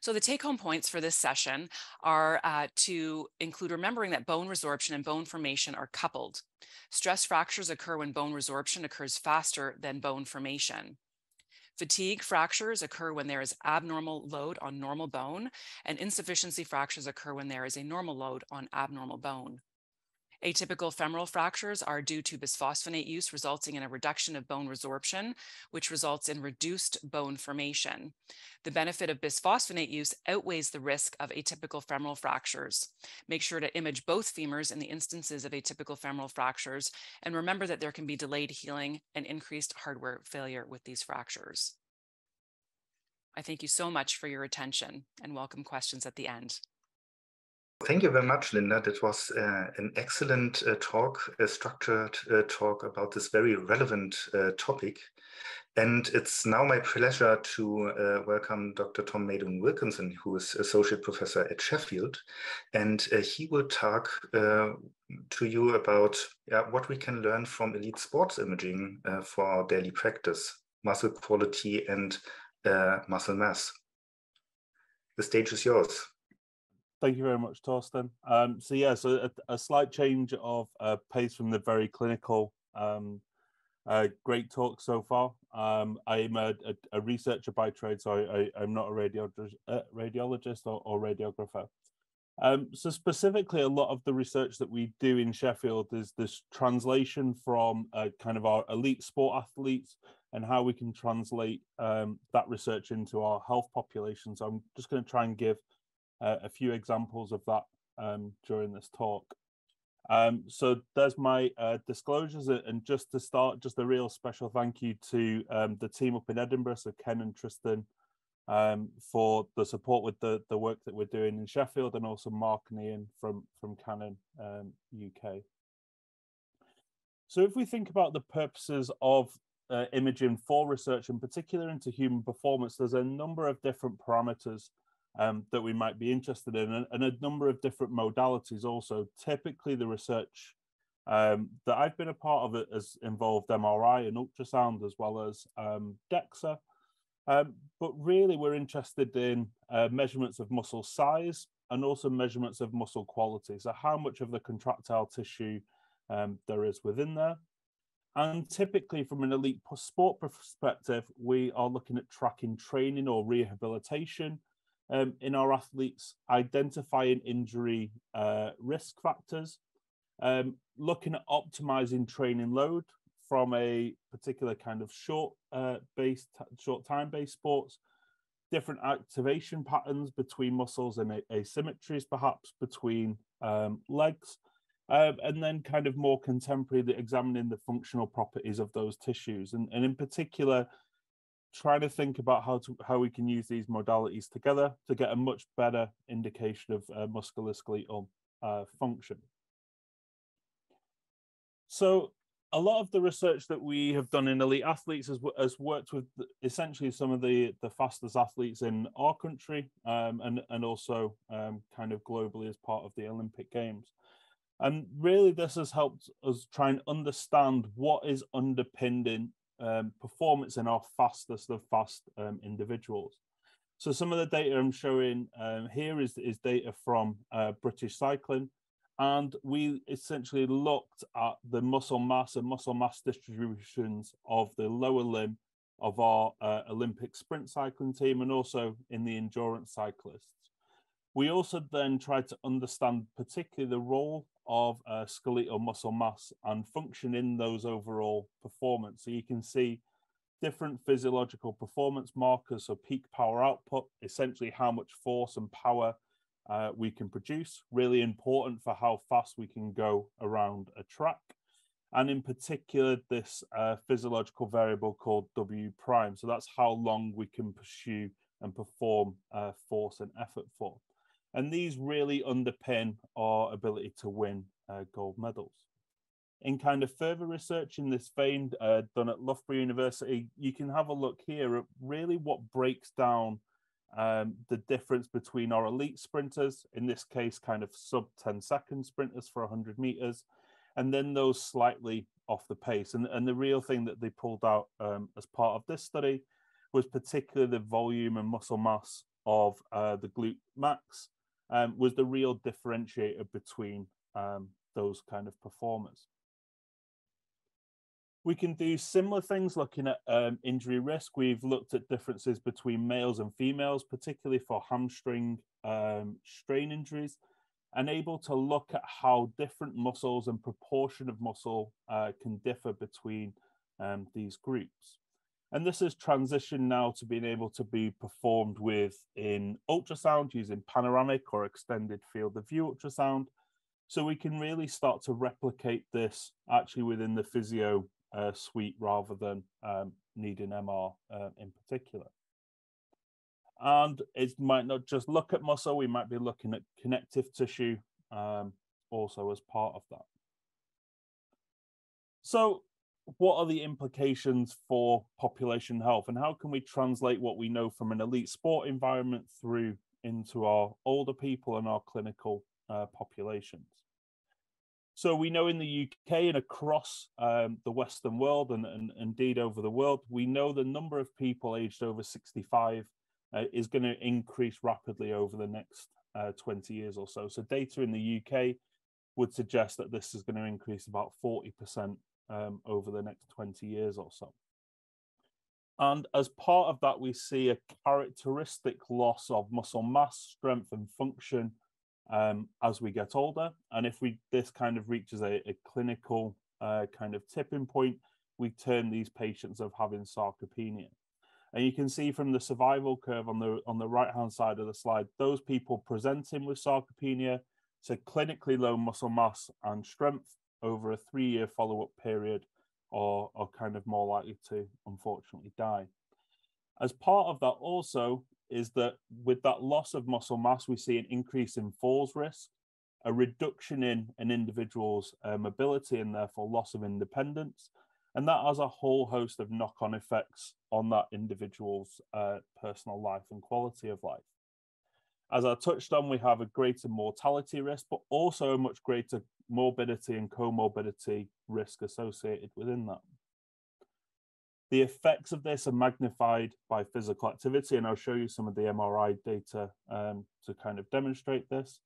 So the take home points for this session are uh, to include remembering that bone resorption and bone formation are coupled. Stress fractures occur when bone resorption occurs faster than bone formation. Fatigue fractures occur when there is abnormal load on normal bone, and insufficiency fractures occur when there is a normal load on abnormal bone. Atypical femoral fractures are due to bisphosphonate use, resulting in a reduction of bone resorption, which results in reduced bone formation. The benefit of bisphosphonate use outweighs the risk of atypical femoral fractures. Make sure to image both femurs in the instances of atypical femoral fractures, and remember that there can be delayed healing and increased hardware failure with these fractures. I thank you so much for your attention and welcome questions at the end. Thank you very much, Linda. That was uh, an excellent uh, talk, a structured uh, talk about this very relevant uh, topic. And it's now my pleasure to uh, welcome Dr. Tom Maden-Wilkinson, who is Associate Professor at Sheffield. And uh, he will talk to you about what we can learn from elite sports imaging for our daily practice, muscle quality and muscle mass. The stage is yours. Thank you very much, Torsten. Um, so yeah, so a, a, slight change of uh, pace from the very clinical um, uh, great talk so far. Um, I'm a, a, a, researcher by trade, so I, am not a radiologist, uh, radiologist or, or radiographer. Um, so specifically, a lot of the research that we do in Sheffield is this translation from uh, kind of our elite sport athletes and how we can translate um, that research into our health population. So I'm just going to try and give uh, a few examples of that um, during this talk. Um, so there's my uh, disclosures, and just to start, just a real special thank you to um, the team up in Edinburgh, so Ken and Tristan, um, for the support with the the work that we're doing in Sheffield, and also Mark and Ian from from Canon UK. Um, so if we think about the purposes of uh, imaging for research, in particular into human performance, there's a number of different parameters um, that we might be interested in, and, and, a number of different modalities also. Typically, the research um, that I've been a part of it has involved MRI and ultrasound as well as um, DEXA. Um, but really, we're interested in uh, measurements of muscle size and also measurements of muscle quality. So, how much of the contractile tissue um, there is within there. And typically, from an elite sport perspective, we are looking at tracking training or rehabilitation um, in our athletes, identifying injury uh, risk factors, um, looking at optimizing training load from a particular kind of short uh, based, short time based sports, different activation patterns between muscles and asymmetries, perhaps between um, legs. Um, and then kind of more contemporary, examining the functional properties of those tissues, and, and in particular, trying to think about how to how we can use these modalities together to get a much better indication of uh, musculoskeletal uh, function. So a lot of the research that we have done in elite athletes has, has worked with essentially some of the, the fastest athletes in our country um, and, and also um, kind of globally as part of the Olympic Games. And really, this has helped us try and understand what is underpinning um, performance in our fastest of fast um, individuals. So some of the data I'm showing um, here is, is data from uh, British Cycling, and we essentially looked at the muscle mass and muscle mass distributions of the lower limb of our uh, Olympic sprint cycling team and also in the endurance cyclists. We also then tried to understand particularly the role of uh, skeletal muscle mass and function in those overall performance. So you can see different physiological performance markers, so peak power output, essentially how much force and power uh, we can produce, really important for how fast we can go around a track. And in particular, this uh, physiological variable called W prime. So that's how long we can pursue and perform uh, force and effort for. And these really underpin our ability to win uh, gold medals. In kind of further research in this vein uh, done at Loughborough University, you can have a look here at really what breaks down um, the difference between our elite sprinters, in this case, kind of sub 10 second sprinters for 100 meters, and then those slightly off the pace. And, and the real thing that they pulled out um, as part of this study was particularly the volume and muscle mass of uh, the glute max um, was the real differentiator between um, those kind of performers. We can do similar things looking at um, injury risk. We've looked at differences between males and females, particularly for hamstring um, strain injuries, and able to look at how different muscles and proportion of muscle uh, can differ between um, these groups. And this has transitioned now to being able to be performed with in ultrasound using panoramic or extended field of view ultrasound. So we can really start to replicate this actually within the physio uh, suite rather than um, needing MR uh, in particular. And it might not just look at muscle, we might be looking at connective tissue um, also as part of that. So what are the implications for population health and how can we translate what we know from an elite sport environment through into our older people and our clinical uh, populations? So we know in the UK and across um, the Western world and, and, indeed over the world, we know the number of people aged over 65 uh, is going to increase rapidly over the next uh, 20 years or so. So data in the UK would suggest that this is going to increase about 40% um, over the next 20 years or so. And as part of that, we see a characteristic loss of muscle mass, strength, and function um, as we get older. And if we this kind of reaches a, a clinical uh, kind of tipping point, we turn these patients of having sarcopenia. And you can see from the survival curve on the on the right hand side of the slide, those people presenting with sarcopenia, so clinically low muscle mass and strength over a three year follow up period, or are kind of more likely to unfortunately die. As part of that, also, is that with that loss of muscle mass, we see an increase in falls risk, a reduction in an individual's uh, mobility and therefore loss of independence. And that has a whole host of knock on effects on that individual's uh, personal life and quality of life. As I touched on, we have a greater mortality risk, but also a much greater morbidity and comorbidity risk associated within that. The effects of this are magnified by physical activity, and I'll show you some of the MRI data um, to kind of demonstrate this.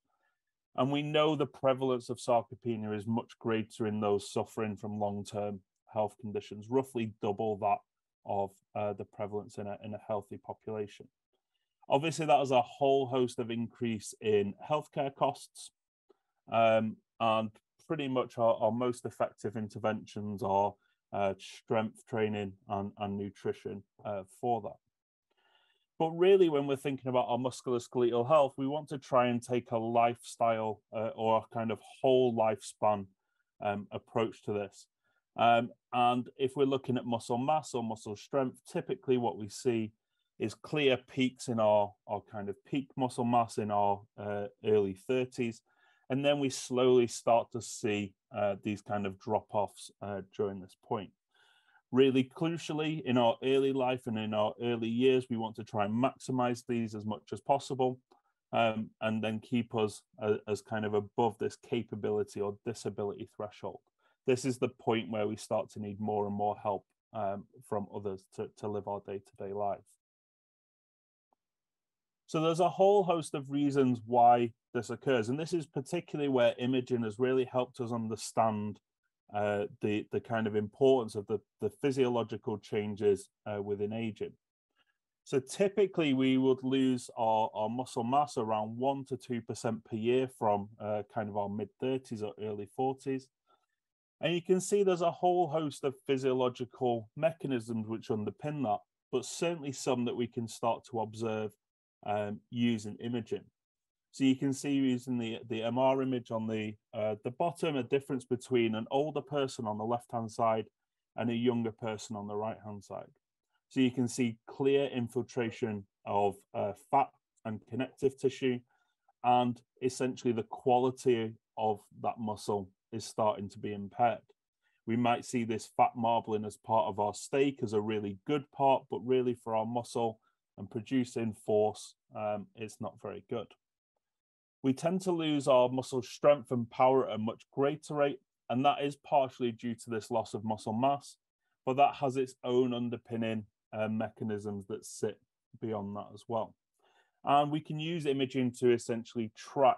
And we know the prevalence of sarcopenia is much greater in those suffering from long-term health conditions, roughly double that of uh, the prevalence in a, in a healthy population. Obviously, that has a whole host of increase in healthcare costs, um, and pretty much our, our most effective interventions are uh, strength training and, and nutrition uh, for that. But really, when we're thinking about our musculoskeletal health, we want to try and take a lifestyle uh, or a kind of whole lifespan um, approach to this. Um, and if we're looking at muscle mass or muscle strength, typically what we see is clear peaks in our, our kind of peak muscle mass in our uh, early 30s. And then we slowly start to see uh, these kind of drop offs uh, during this point. Really crucially, in our early life and in our early years, we want to try and maximize these as much as possible um, and then keep us as, as kind of above this capability or disability threshold. This is the point where we start to need more and more help um, from others to, to live our day to day life. So there's a whole host of reasons why this occurs, and this is particularly where imaging has really helped us understand uh, the the kind of importance of the the physiological changes uh, within aging. So typically we would lose our, our muscle mass around one to two percent per year from uh, kind of our mid 30s or early 40s. And you can see there's a whole host of physiological mechanisms which underpin that, but certainly some that we can start to observe um, using imaging. So you can see using the, the MR image on the, uh, the bottom, a difference between an older person on the left-hand side and a younger person on the right-hand side. So you can see clear infiltration of uh, fat and connective tissue, and essentially the quality of that muscle is starting to be impaired. We might see this fat marbling as part of our steak as a really good part, but really for our muscle, and producing force um, is not very good. We tend to lose our muscle strength and power at a much greater rate, and that is partially due to this loss of muscle mass, but that has its own underpinning uh, mechanisms that sit beyond that as well. And we can use imaging to essentially track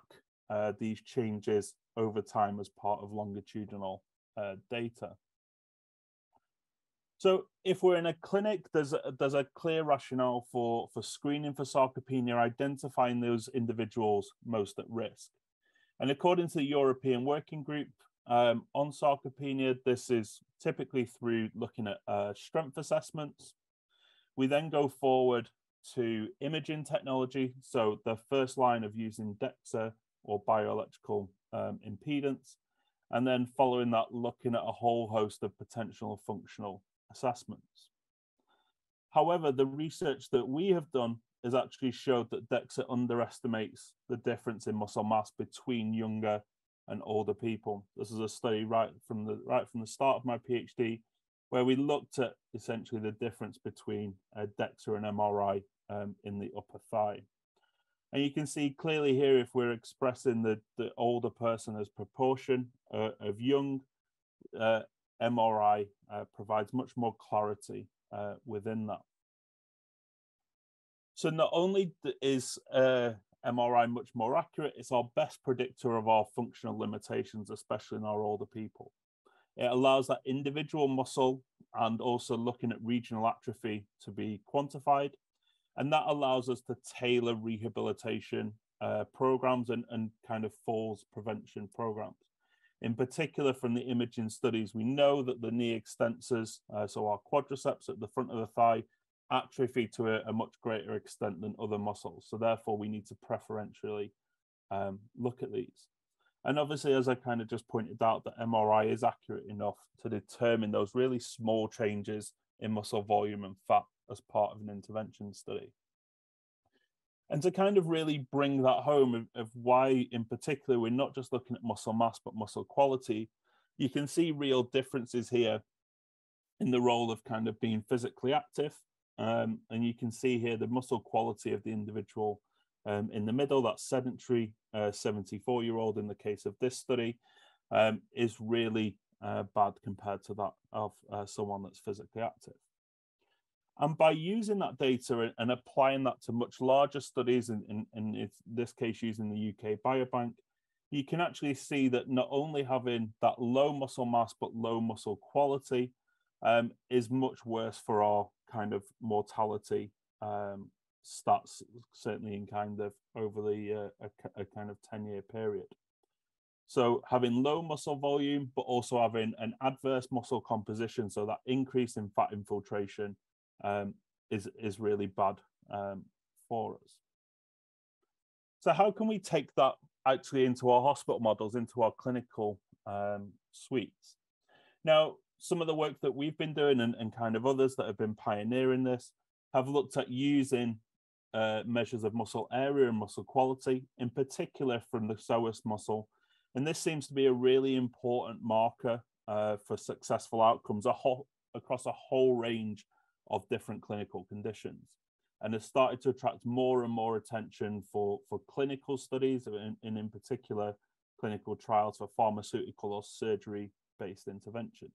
uh, these changes over time as part of longitudinal uh, data. So if we're in a clinic, there's a, there's a clear rationale for, for screening for sarcopenia, identifying those individuals most at risk. And according to the European Working Group um, on sarcopenia, this is typically through looking at uh, strength assessments. We then go forward to imaging technology. So the first line of using DEXA or bioelectrical um, impedance. And then following that, looking at a whole host of potential functional assessments. However, the research that we have done has actually showed that DEXA underestimates the difference in muscle mass between younger and older people. This is a study right from the right from the start of my PhD, where we looked at essentially the difference between DEXA and MRI um, in the upper thigh. And you can see clearly here if we're expressing the, the older person as proportion uh, of young, uh, MRI uh, provides much more clarity uh, within that. So not only is uh, MRI much more accurate, it's our best predictor of our functional limitations, especially in our older people. It allows that individual muscle and also looking at regional atrophy to be quantified and that allows us to tailor rehabilitation uh, programs and, and kind of falls prevention programs. In particular, from the imaging studies, we know that the knee extensors, uh, so our quadriceps at the front of the thigh, atrophy to a, a, much greater extent than other muscles. So therefore, we need to preferentially um, look at these. And obviously, as I kind of just pointed out, the MRI is accurate enough to determine those really small changes in muscle volume and fat as part of an intervention study. And to kind of really bring that home of, of why, in particular, we're not just looking at muscle mass, but muscle quality, you can see real differences here in the role of kind of being physically active. Um, and you can see here the muscle quality of the individual um, in the middle, that sedentary 74 uh, year old in the case of this study, um, is really uh, bad compared to that of uh, someone that's physically active. And by using that data and applying that to much larger studies, and in, this case using the UK Biobank, you can actually see that not only having that low muscle mass but low muscle quality um, is much worse for our kind of mortality um, stats, certainly in kind of over the uh, a, a kind of 10 year period. So having low muscle volume, but also having an adverse muscle composition, so that increase in fat infiltration um, is is really bad um, for us. So how can we take that actually into our hospital models, into our clinical um, suites? Now, some of the work that we've been doing and, and kind of others that have been pioneering this have looked at using uh, measures of muscle area and muscle quality, in particular from the psoas muscle. And this seems to be a really important marker uh, for successful outcomes a whole, across a whole range of different clinical conditions and has started to attract more and more attention for, for clinical studies and in, particular clinical trials for pharmaceutical or surgery based interventions.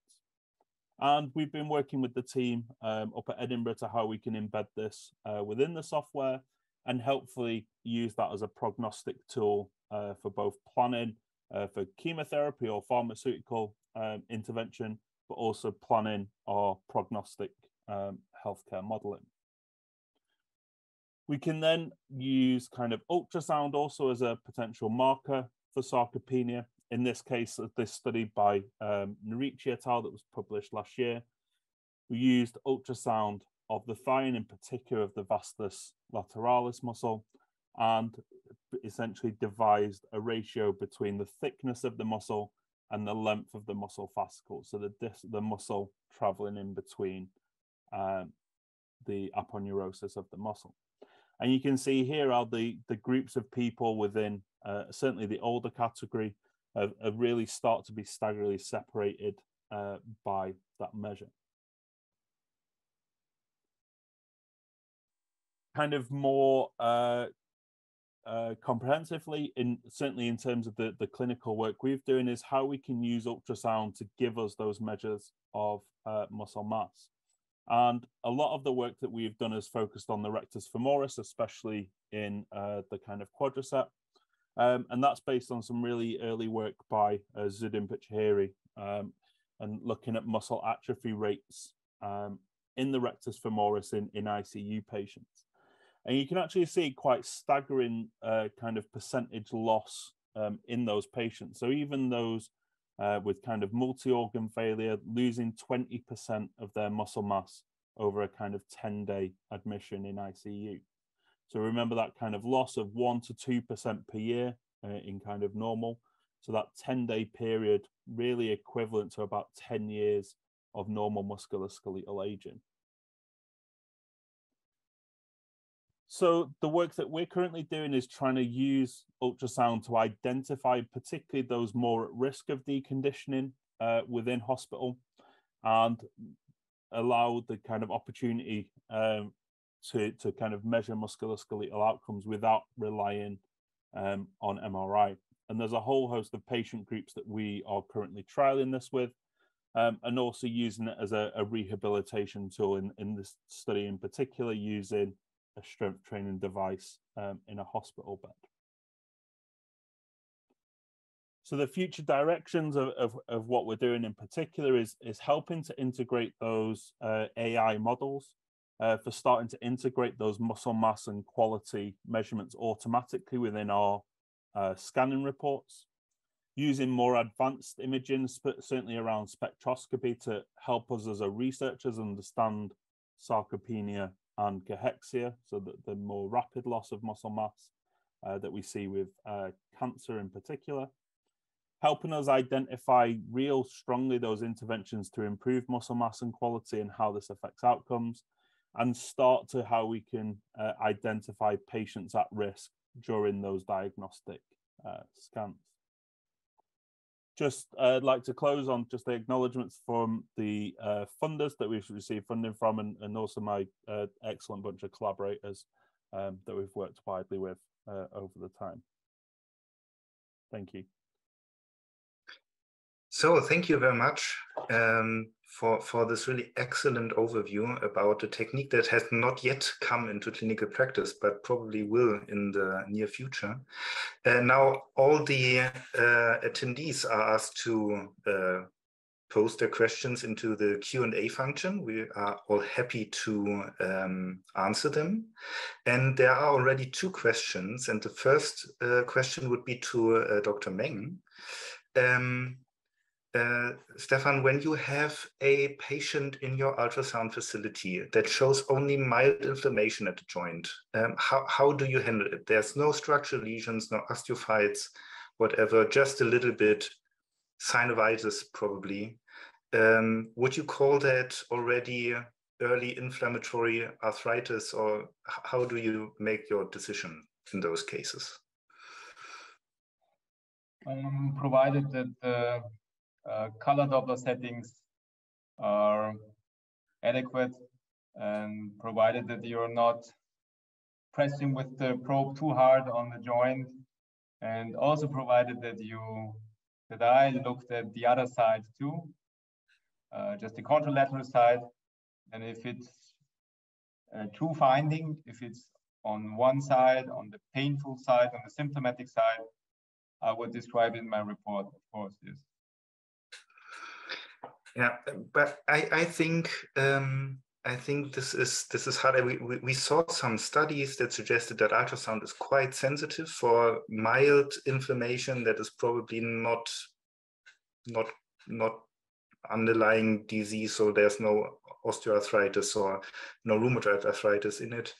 And we've been working with the team um, up at Edinburgh to how we can embed this uh, within the software and helpfully use that as a prognostic tool uh, for both planning uh, for chemotherapy or pharmaceutical um, intervention, but also planning or prognostic um, healthcare modeling. We can then use kind of ultrasound also as a potential marker for sarcopenia. In this case, this study by um, Narici et al. that was published last year, we used ultrasound of the thigh and in particular of the vastus lateralis muscle and essentially devised a ratio between the thickness of the muscle and the length of the muscle fascicle. So the, the muscle traveling in between um, the aponeurosis of the muscle. And you can see here are the, the groups of people within uh, certainly the older category have, have, really start to be staggeringly separated uh, by that measure. Kind of more uh, uh, comprehensively, in certainly in terms of the, the clinical work we've doing, is how we can use ultrasound to give us those measures of uh, muscle mass. And a lot of the work that we've done is focused on the rectus femoris, especially in uh, the kind of quadricep. Um, and that's based on some really early work by uh, Zudin Puthucheary um, and looking at muscle atrophy rates um, in the rectus femoris in, in ICU patients. And you can actually see quite staggering uh, kind of percentage loss um, in those patients. So even those uh, with kind of multi-organ failure, losing 20% of their muscle mass over a kind of 10-day admission in ICU. So remember that kind of loss of 1 to 2% per year uh, in kind of normal. So that 10-day period really equivalent to about 10 years of normal musculoskeletal aging. So the work that we're currently doing is trying to use ultrasound to identify particularly those more at risk of deconditioning uh, within hospital and allow the kind of opportunity um, to, to kind of measure musculoskeletal outcomes without relying um, on MRI. And there's a whole host of patient groups that we are currently trialing this with um, and also using it as a, a, rehabilitation tool in, in this study in particular using a strength training device um, in a hospital bed. So the future directions of, of, of, what we're doing in particular is, is helping to integrate those uh, AI models uh, for starting to integrate those muscle mass and quality measurements automatically within our uh, scanning reports, using more advanced imaging, certainly around spectroscopy to help us as a researchers understand sarcopenia and cachexia, so that the more rapid loss of muscle mass uh, that we see with uh, cancer in particular, helping us identify real strongly those interventions to improve muscle mass and quality and how this affects outcomes, and start to how we can uh, identify patients at risk during those diagnostic uh, scans just uh, like to close on just the acknowledgements from the uh, funders that we've received funding from and, and also my uh, excellent bunch of collaborators um, that we've worked widely with uh, over the time. Thank you. So thank you very much um, for, for this really excellent overview about a technique that has not yet come into clinical practice, but probably will in the near future. Uh, now, all the uh, attendees are asked to uh, post their questions into the Q&A function. We are all happy to um, answer them. And there are already two questions. And the first uh, question would be to uh, Dr. Meng. Um, uh, Stefan, when you have a patient in your ultrasound facility that shows only mild inflammation at the joint, um, how, how do you handle it? There's no structural lesions, no osteophytes, whatever, just a little bit synovitis probably. Um, would you call that already early inflammatory arthritis or how do you make your decision in those cases? Um, provided that the color Doppler settings are adequate and provided that you're not pressing with the probe too hard on the joint and also provided that you that I looked at the other side too, uh, just the contralateral side. And if it's a true finding, if it's on one side, on the painful side, on the symptomatic side, I would describe in my report, of course, yes. Yeah, but I, I think um, I think this is this is hard. We, we, we saw some studies that suggested that ultrasound is quite sensitive for mild inflammation that is probably not not not underlying disease, so there's no osteoarthritis or no rheumatoid arthritis in it.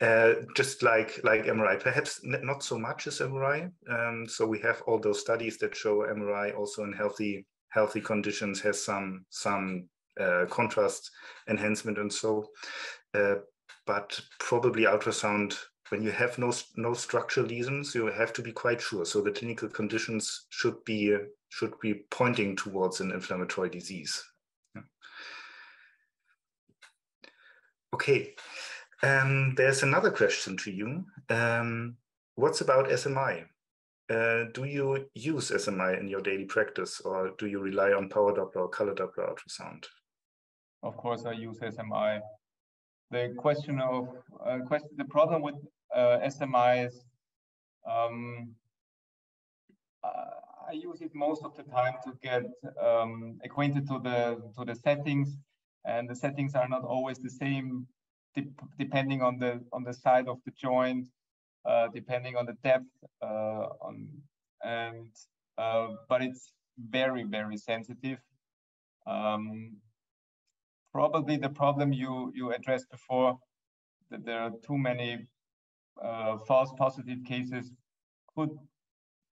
Uh, just like like MRI, perhaps not so much as MRI. Um, so we have all those studies that show MRI also in healthy healthy conditions has some some uh, contrast enhancement and so. Uh, but probably ultrasound when you have no no structural lesions, you have to be quite sure. So the clinical conditions should be should be pointing towards an inflammatory disease. Yeah. Okay, um, there's another question to you. Um, what's about SMI? Uh, do you use SMI in your daily practice or do you rely on power Doppler or color Doppler ultrasound? Of course, I use SMI. The question of uh, question, the problem with uh, SMI is um, I use it most of the time to get um, acquainted to the to the settings, and the settings are not always the same de depending on the on the side of the joint uh, depending on the depth uh, on and uh, but it's very very sensitive um, probably the problem you you addressed before that there are too many uh, false positive cases could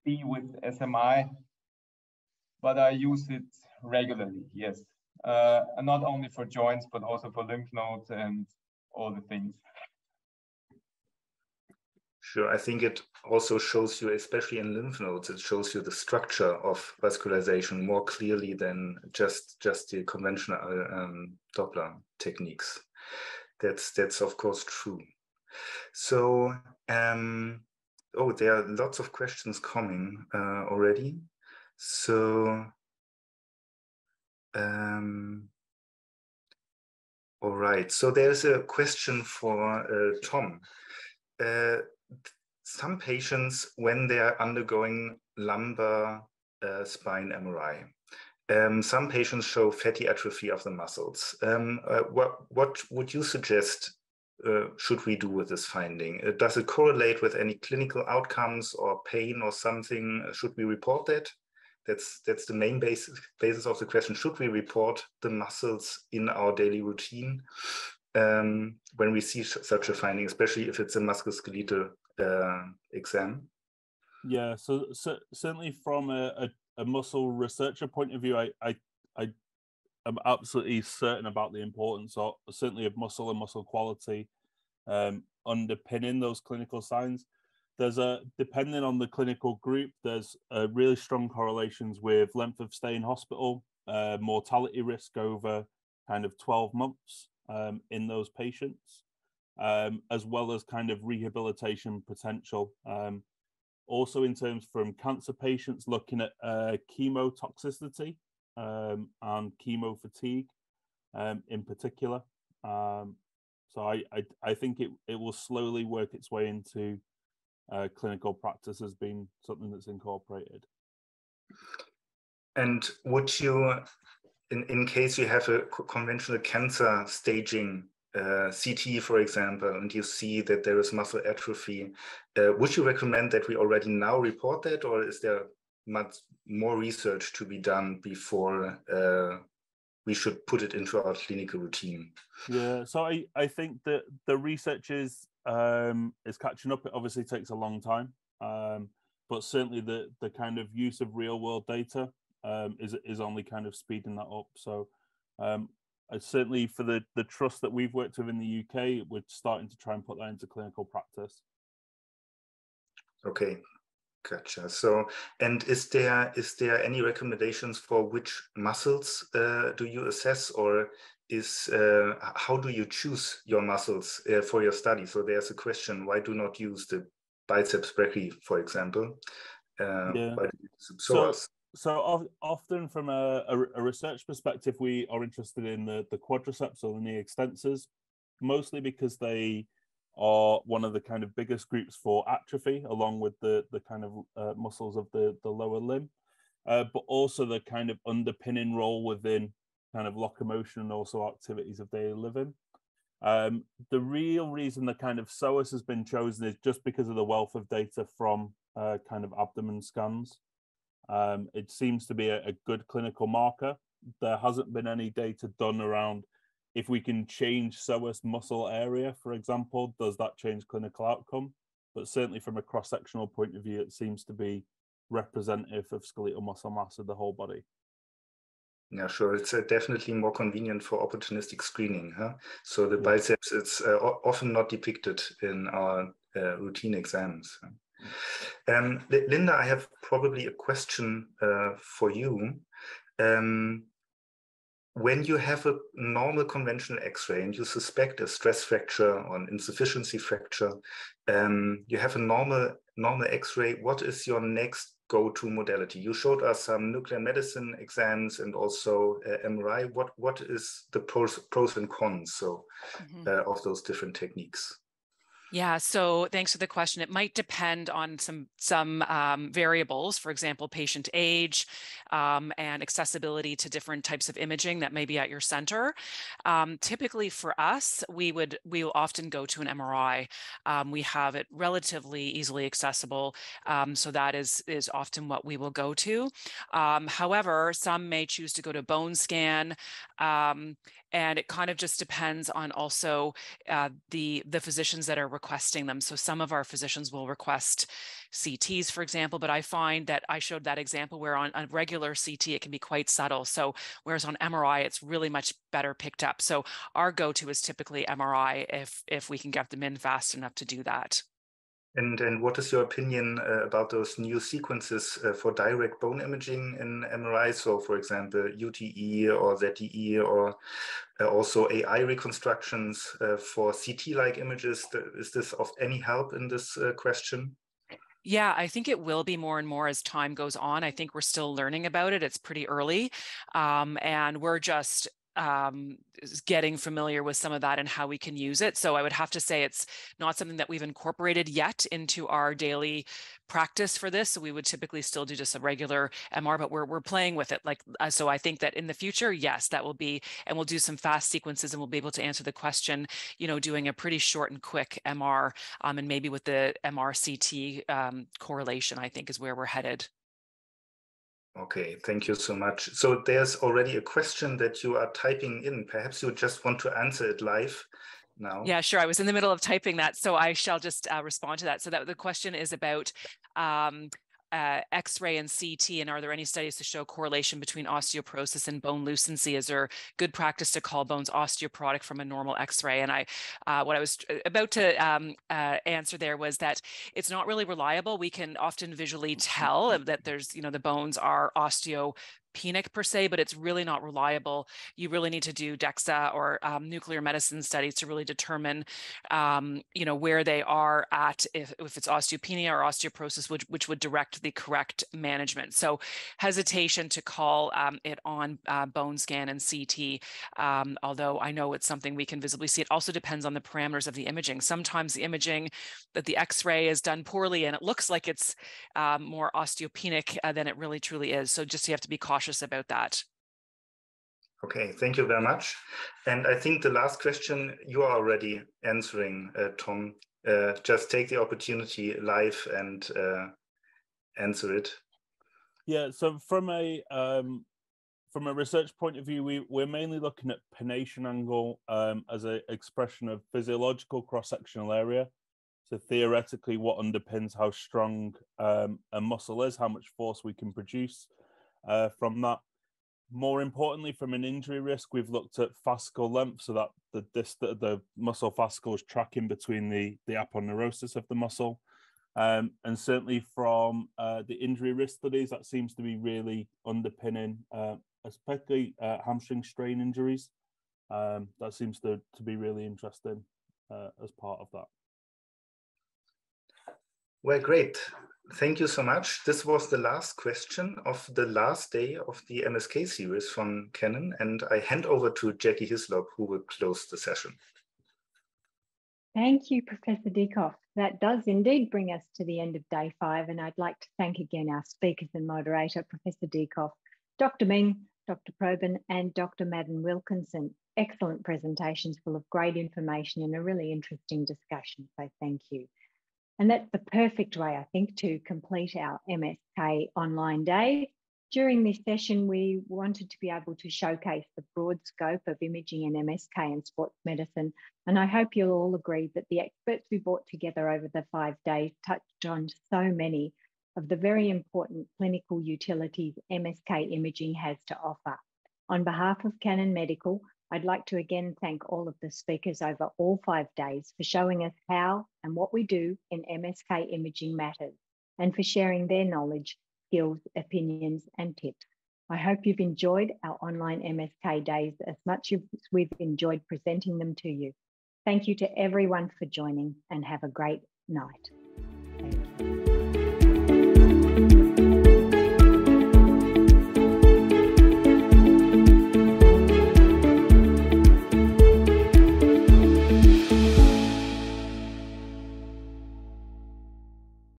be with SMI, but I use it regularly, yes. Uh, not only for joints, but also for lymph nodes and all the things. Sure. I think it also shows you, especially in lymph nodes, it shows you the structure of vascularization more clearly than just just the conventional um, Doppler techniques. That's that's of course true. So, um, oh, there are lots of questions coming uh, already. So, um, all right. So there's a question for uh, Tom. Uh, some patients, when they are undergoing lumbar uh, spine MRI, um, some patients show fatty atrophy of the muscles. Um, uh, what, what would you suggest uh, should we do with this finding? Uh, does it correlate with any clinical outcomes or pain or something? Should we report that? That's, that's the main basis, basis of the question. Should we report the muscles in our daily routine um, when we see such a finding, especially if it's a musculoskeletal uh, exam? Yeah, so, so certainly from a, a, a, muscle researcher point of view, I, I, I am absolutely certain about the importance of certainly of muscle and muscle quality um, underpinning those clinical signs. There's a depending on the clinical group, there's a really strong correlations with length of stay in hospital, uh, mortality risk over kind of 12 months um, in those patients um, as well as kind of rehabilitation potential. Um, also, in terms from cancer patients, looking at uh, chemotoxicity um, and chemo fatigue um, in particular. Um, so I, I, I think it, it will slowly work its way into uh, clinical practice as being something that's incorporated. And would you, in, in case you have a conventional cancer staging uh, CT, for example, and you see that there is muscle atrophy, uh, would you recommend that we already now report that, or is there much more research to be done before uh, we should put it into our clinical routine? Yeah, so I, I think that the research is um, is catching up. It obviously takes a long time, um, but certainly the the kind of use of real world data um, is is only kind of speeding that up. So um, certainly for the the trust that we've worked with in the UK, we're starting to try and put that into clinical practice. Okay, gotcha. So, and is there is there any recommendations for which muscles uh, do you assess, or is uh, how do you choose your muscles uh, for your study? So there's a question: Why do not use the biceps brachii, for example? Uh, yeah. so, so often from a, a, research perspective, we are interested in the, the quadriceps or the knee extensors, mostly because they are one of the kind of biggest groups for atrophy, along with the, the kind of uh, muscles of the, the lower limb, uh, but also the kind of underpinning role within kind of locomotion and also activities of daily living. Um, the real reason the kind of psoas has been chosen is just because of the wealth of data from uh, kind of abdomen scans. Um, it seems to be a, a, good clinical marker. There hasn't been any data done around if we can change psoas muscle area, for example, does that change clinical outcome? But certainly from a cross-sectional point of view, it seems to be representative of skeletal muscle mass of the whole body. Yeah, sure. It's uh, definitely more convenient for opportunistic screening. Huh? So the yeah. biceps, it's uh, often not depicted in our uh, routine exams. Um, Linda, I have probably a question uh, for you. Um, when you have a normal conventional x-ray and you suspect a stress fracture or an insufficiency fracture, um, you have a normal normal x-ray, what is your next go-to modality? You showed us some nuclear medicine exams and also uh, MRI. What what is the pros, pros and cons so mm -hmm. uh, of those different techniques? Yeah, so thanks for the question. It might depend on some some um, variables, for example, patient age um, and accessibility to different types of imaging that may be at your center. Um, typically, for us, we would we will often go to an MRI. Um, we have it relatively easily accessible, um, so that is is often what we will go to. Um, however, some may choose to go to bone scan, and it kind of just depends on also uh, the the physicians that are requesting them. So some of our physicians will request CTs, for example, but I find that I showed that example where on a regular CT, it can be quite subtle. So whereas on MRI, it's really much better picked up. So our go-to is typically MRI if, if we can get them in fast enough to do that. And, and what is your opinion uh, about those new sequences uh, for direct bone imaging in MRI? So, for example, UTE or ZTE, or uh, also AI reconstructions uh, for CT-like images. Is this of any help in this uh, question? Yeah, I think it will be more and more as time goes on. I think we're still learning about it. It's pretty early. Um, and we're just um, getting familiar with some of that and how we can use it. So I would have to say it's not something that we've incorporated yet into our daily practice for this. So we would typically still do just a regular MR, but we're, we're playing with it. Like, uh, so I think that in the future, yes, that will be, and we'll do some fast sequences and we'll be able to answer the question, you know, doing a pretty short and quick MR um, and maybe with the MRCT um, correlation, I think is where we're headed. Okay, thank you so much. So there's already a question that you are typing in. Perhaps you just want to answer it live now. Yeah, sure. I was in the middle of typing that, so I shall just uh, respond to that. So that the question is about um, uh, X-ray and CT, and are there any studies to show correlation between osteoporosis and bone lucency? Is there good practice to call bones osteoporotic from a normal X-ray? And I, uh, what I was uh, about to um, uh, answer there was that it's not really reliable. We can often visually tell that there's, you know, the bones are osteo penic per se, but it's really not reliable. You really need to do DEXA or um, nuclear medicine studies to really determine, um, you know, where they are at if, if it's osteopenia or osteoporosis, which, which would direct the correct management. So hesitation to call um, it on uh, bone scan and CT, um, although I know it's something we can visibly see. It also depends on the parameters of the imaging. Sometimes the imaging that the X-ray is done poorly and it looks like it's um, more osteopenic uh, than it really truly is. So just you have to be cautious cautious about that. Okay, thank you very much. And I think the last question you are already answering, uh, Tom. Uh, just take the opportunity live and uh, answer it. Yeah, so from a um, from a research point of view, we, we're mainly looking at pennation angle um, as an expression of physiological cross-sectional area. So theoretically, what underpins how strong um, a muscle is, how much force we can produce uh, from that. More importantly, from an injury risk, we've looked at fascicle length, so that the dist- the muscle fascicle is tracking between the the aponeurosis of the muscle, um, and certainly from uh, the injury risk studies, that seems to be really underpinning, uh, especially uh, hamstring strain injuries. Um, that seems to to be really interesting uh, as part of that. Well, great. Thank you so much. This was the last question of the last day of the MSK series from Canon, and I hand over to Jackie Hislop, who will close the session. Thank you, Professor Diekhoff. That does indeed bring us to the end of day five, and I'd like to thank again our speakers and moderator, Professor Diekhoff, Dr. Meng, Dr. Probyn, and Dr. Maden-Wilkinson. Excellent presentations full of great information and a really interesting discussion, so thank you. And that's the perfect way, I think, to complete our MSK online day. During this session, we wanted to be able to showcase the broad scope of imaging in MSK and sports medicine. And I hope you'll all agree that the experts we brought together over the five days touched on so many of the very important clinical utilities MSK imaging has to offer. On behalf of Canon Medical, I'd like to again thank all of the speakers over all five days for showing us how and what we do in MSK imaging matters and for sharing their knowledge, skills, opinions, and tips. I hope you've enjoyed our online MSK days as much as we've enjoyed presenting them to you. Thank you to everyone for joining and have a great night.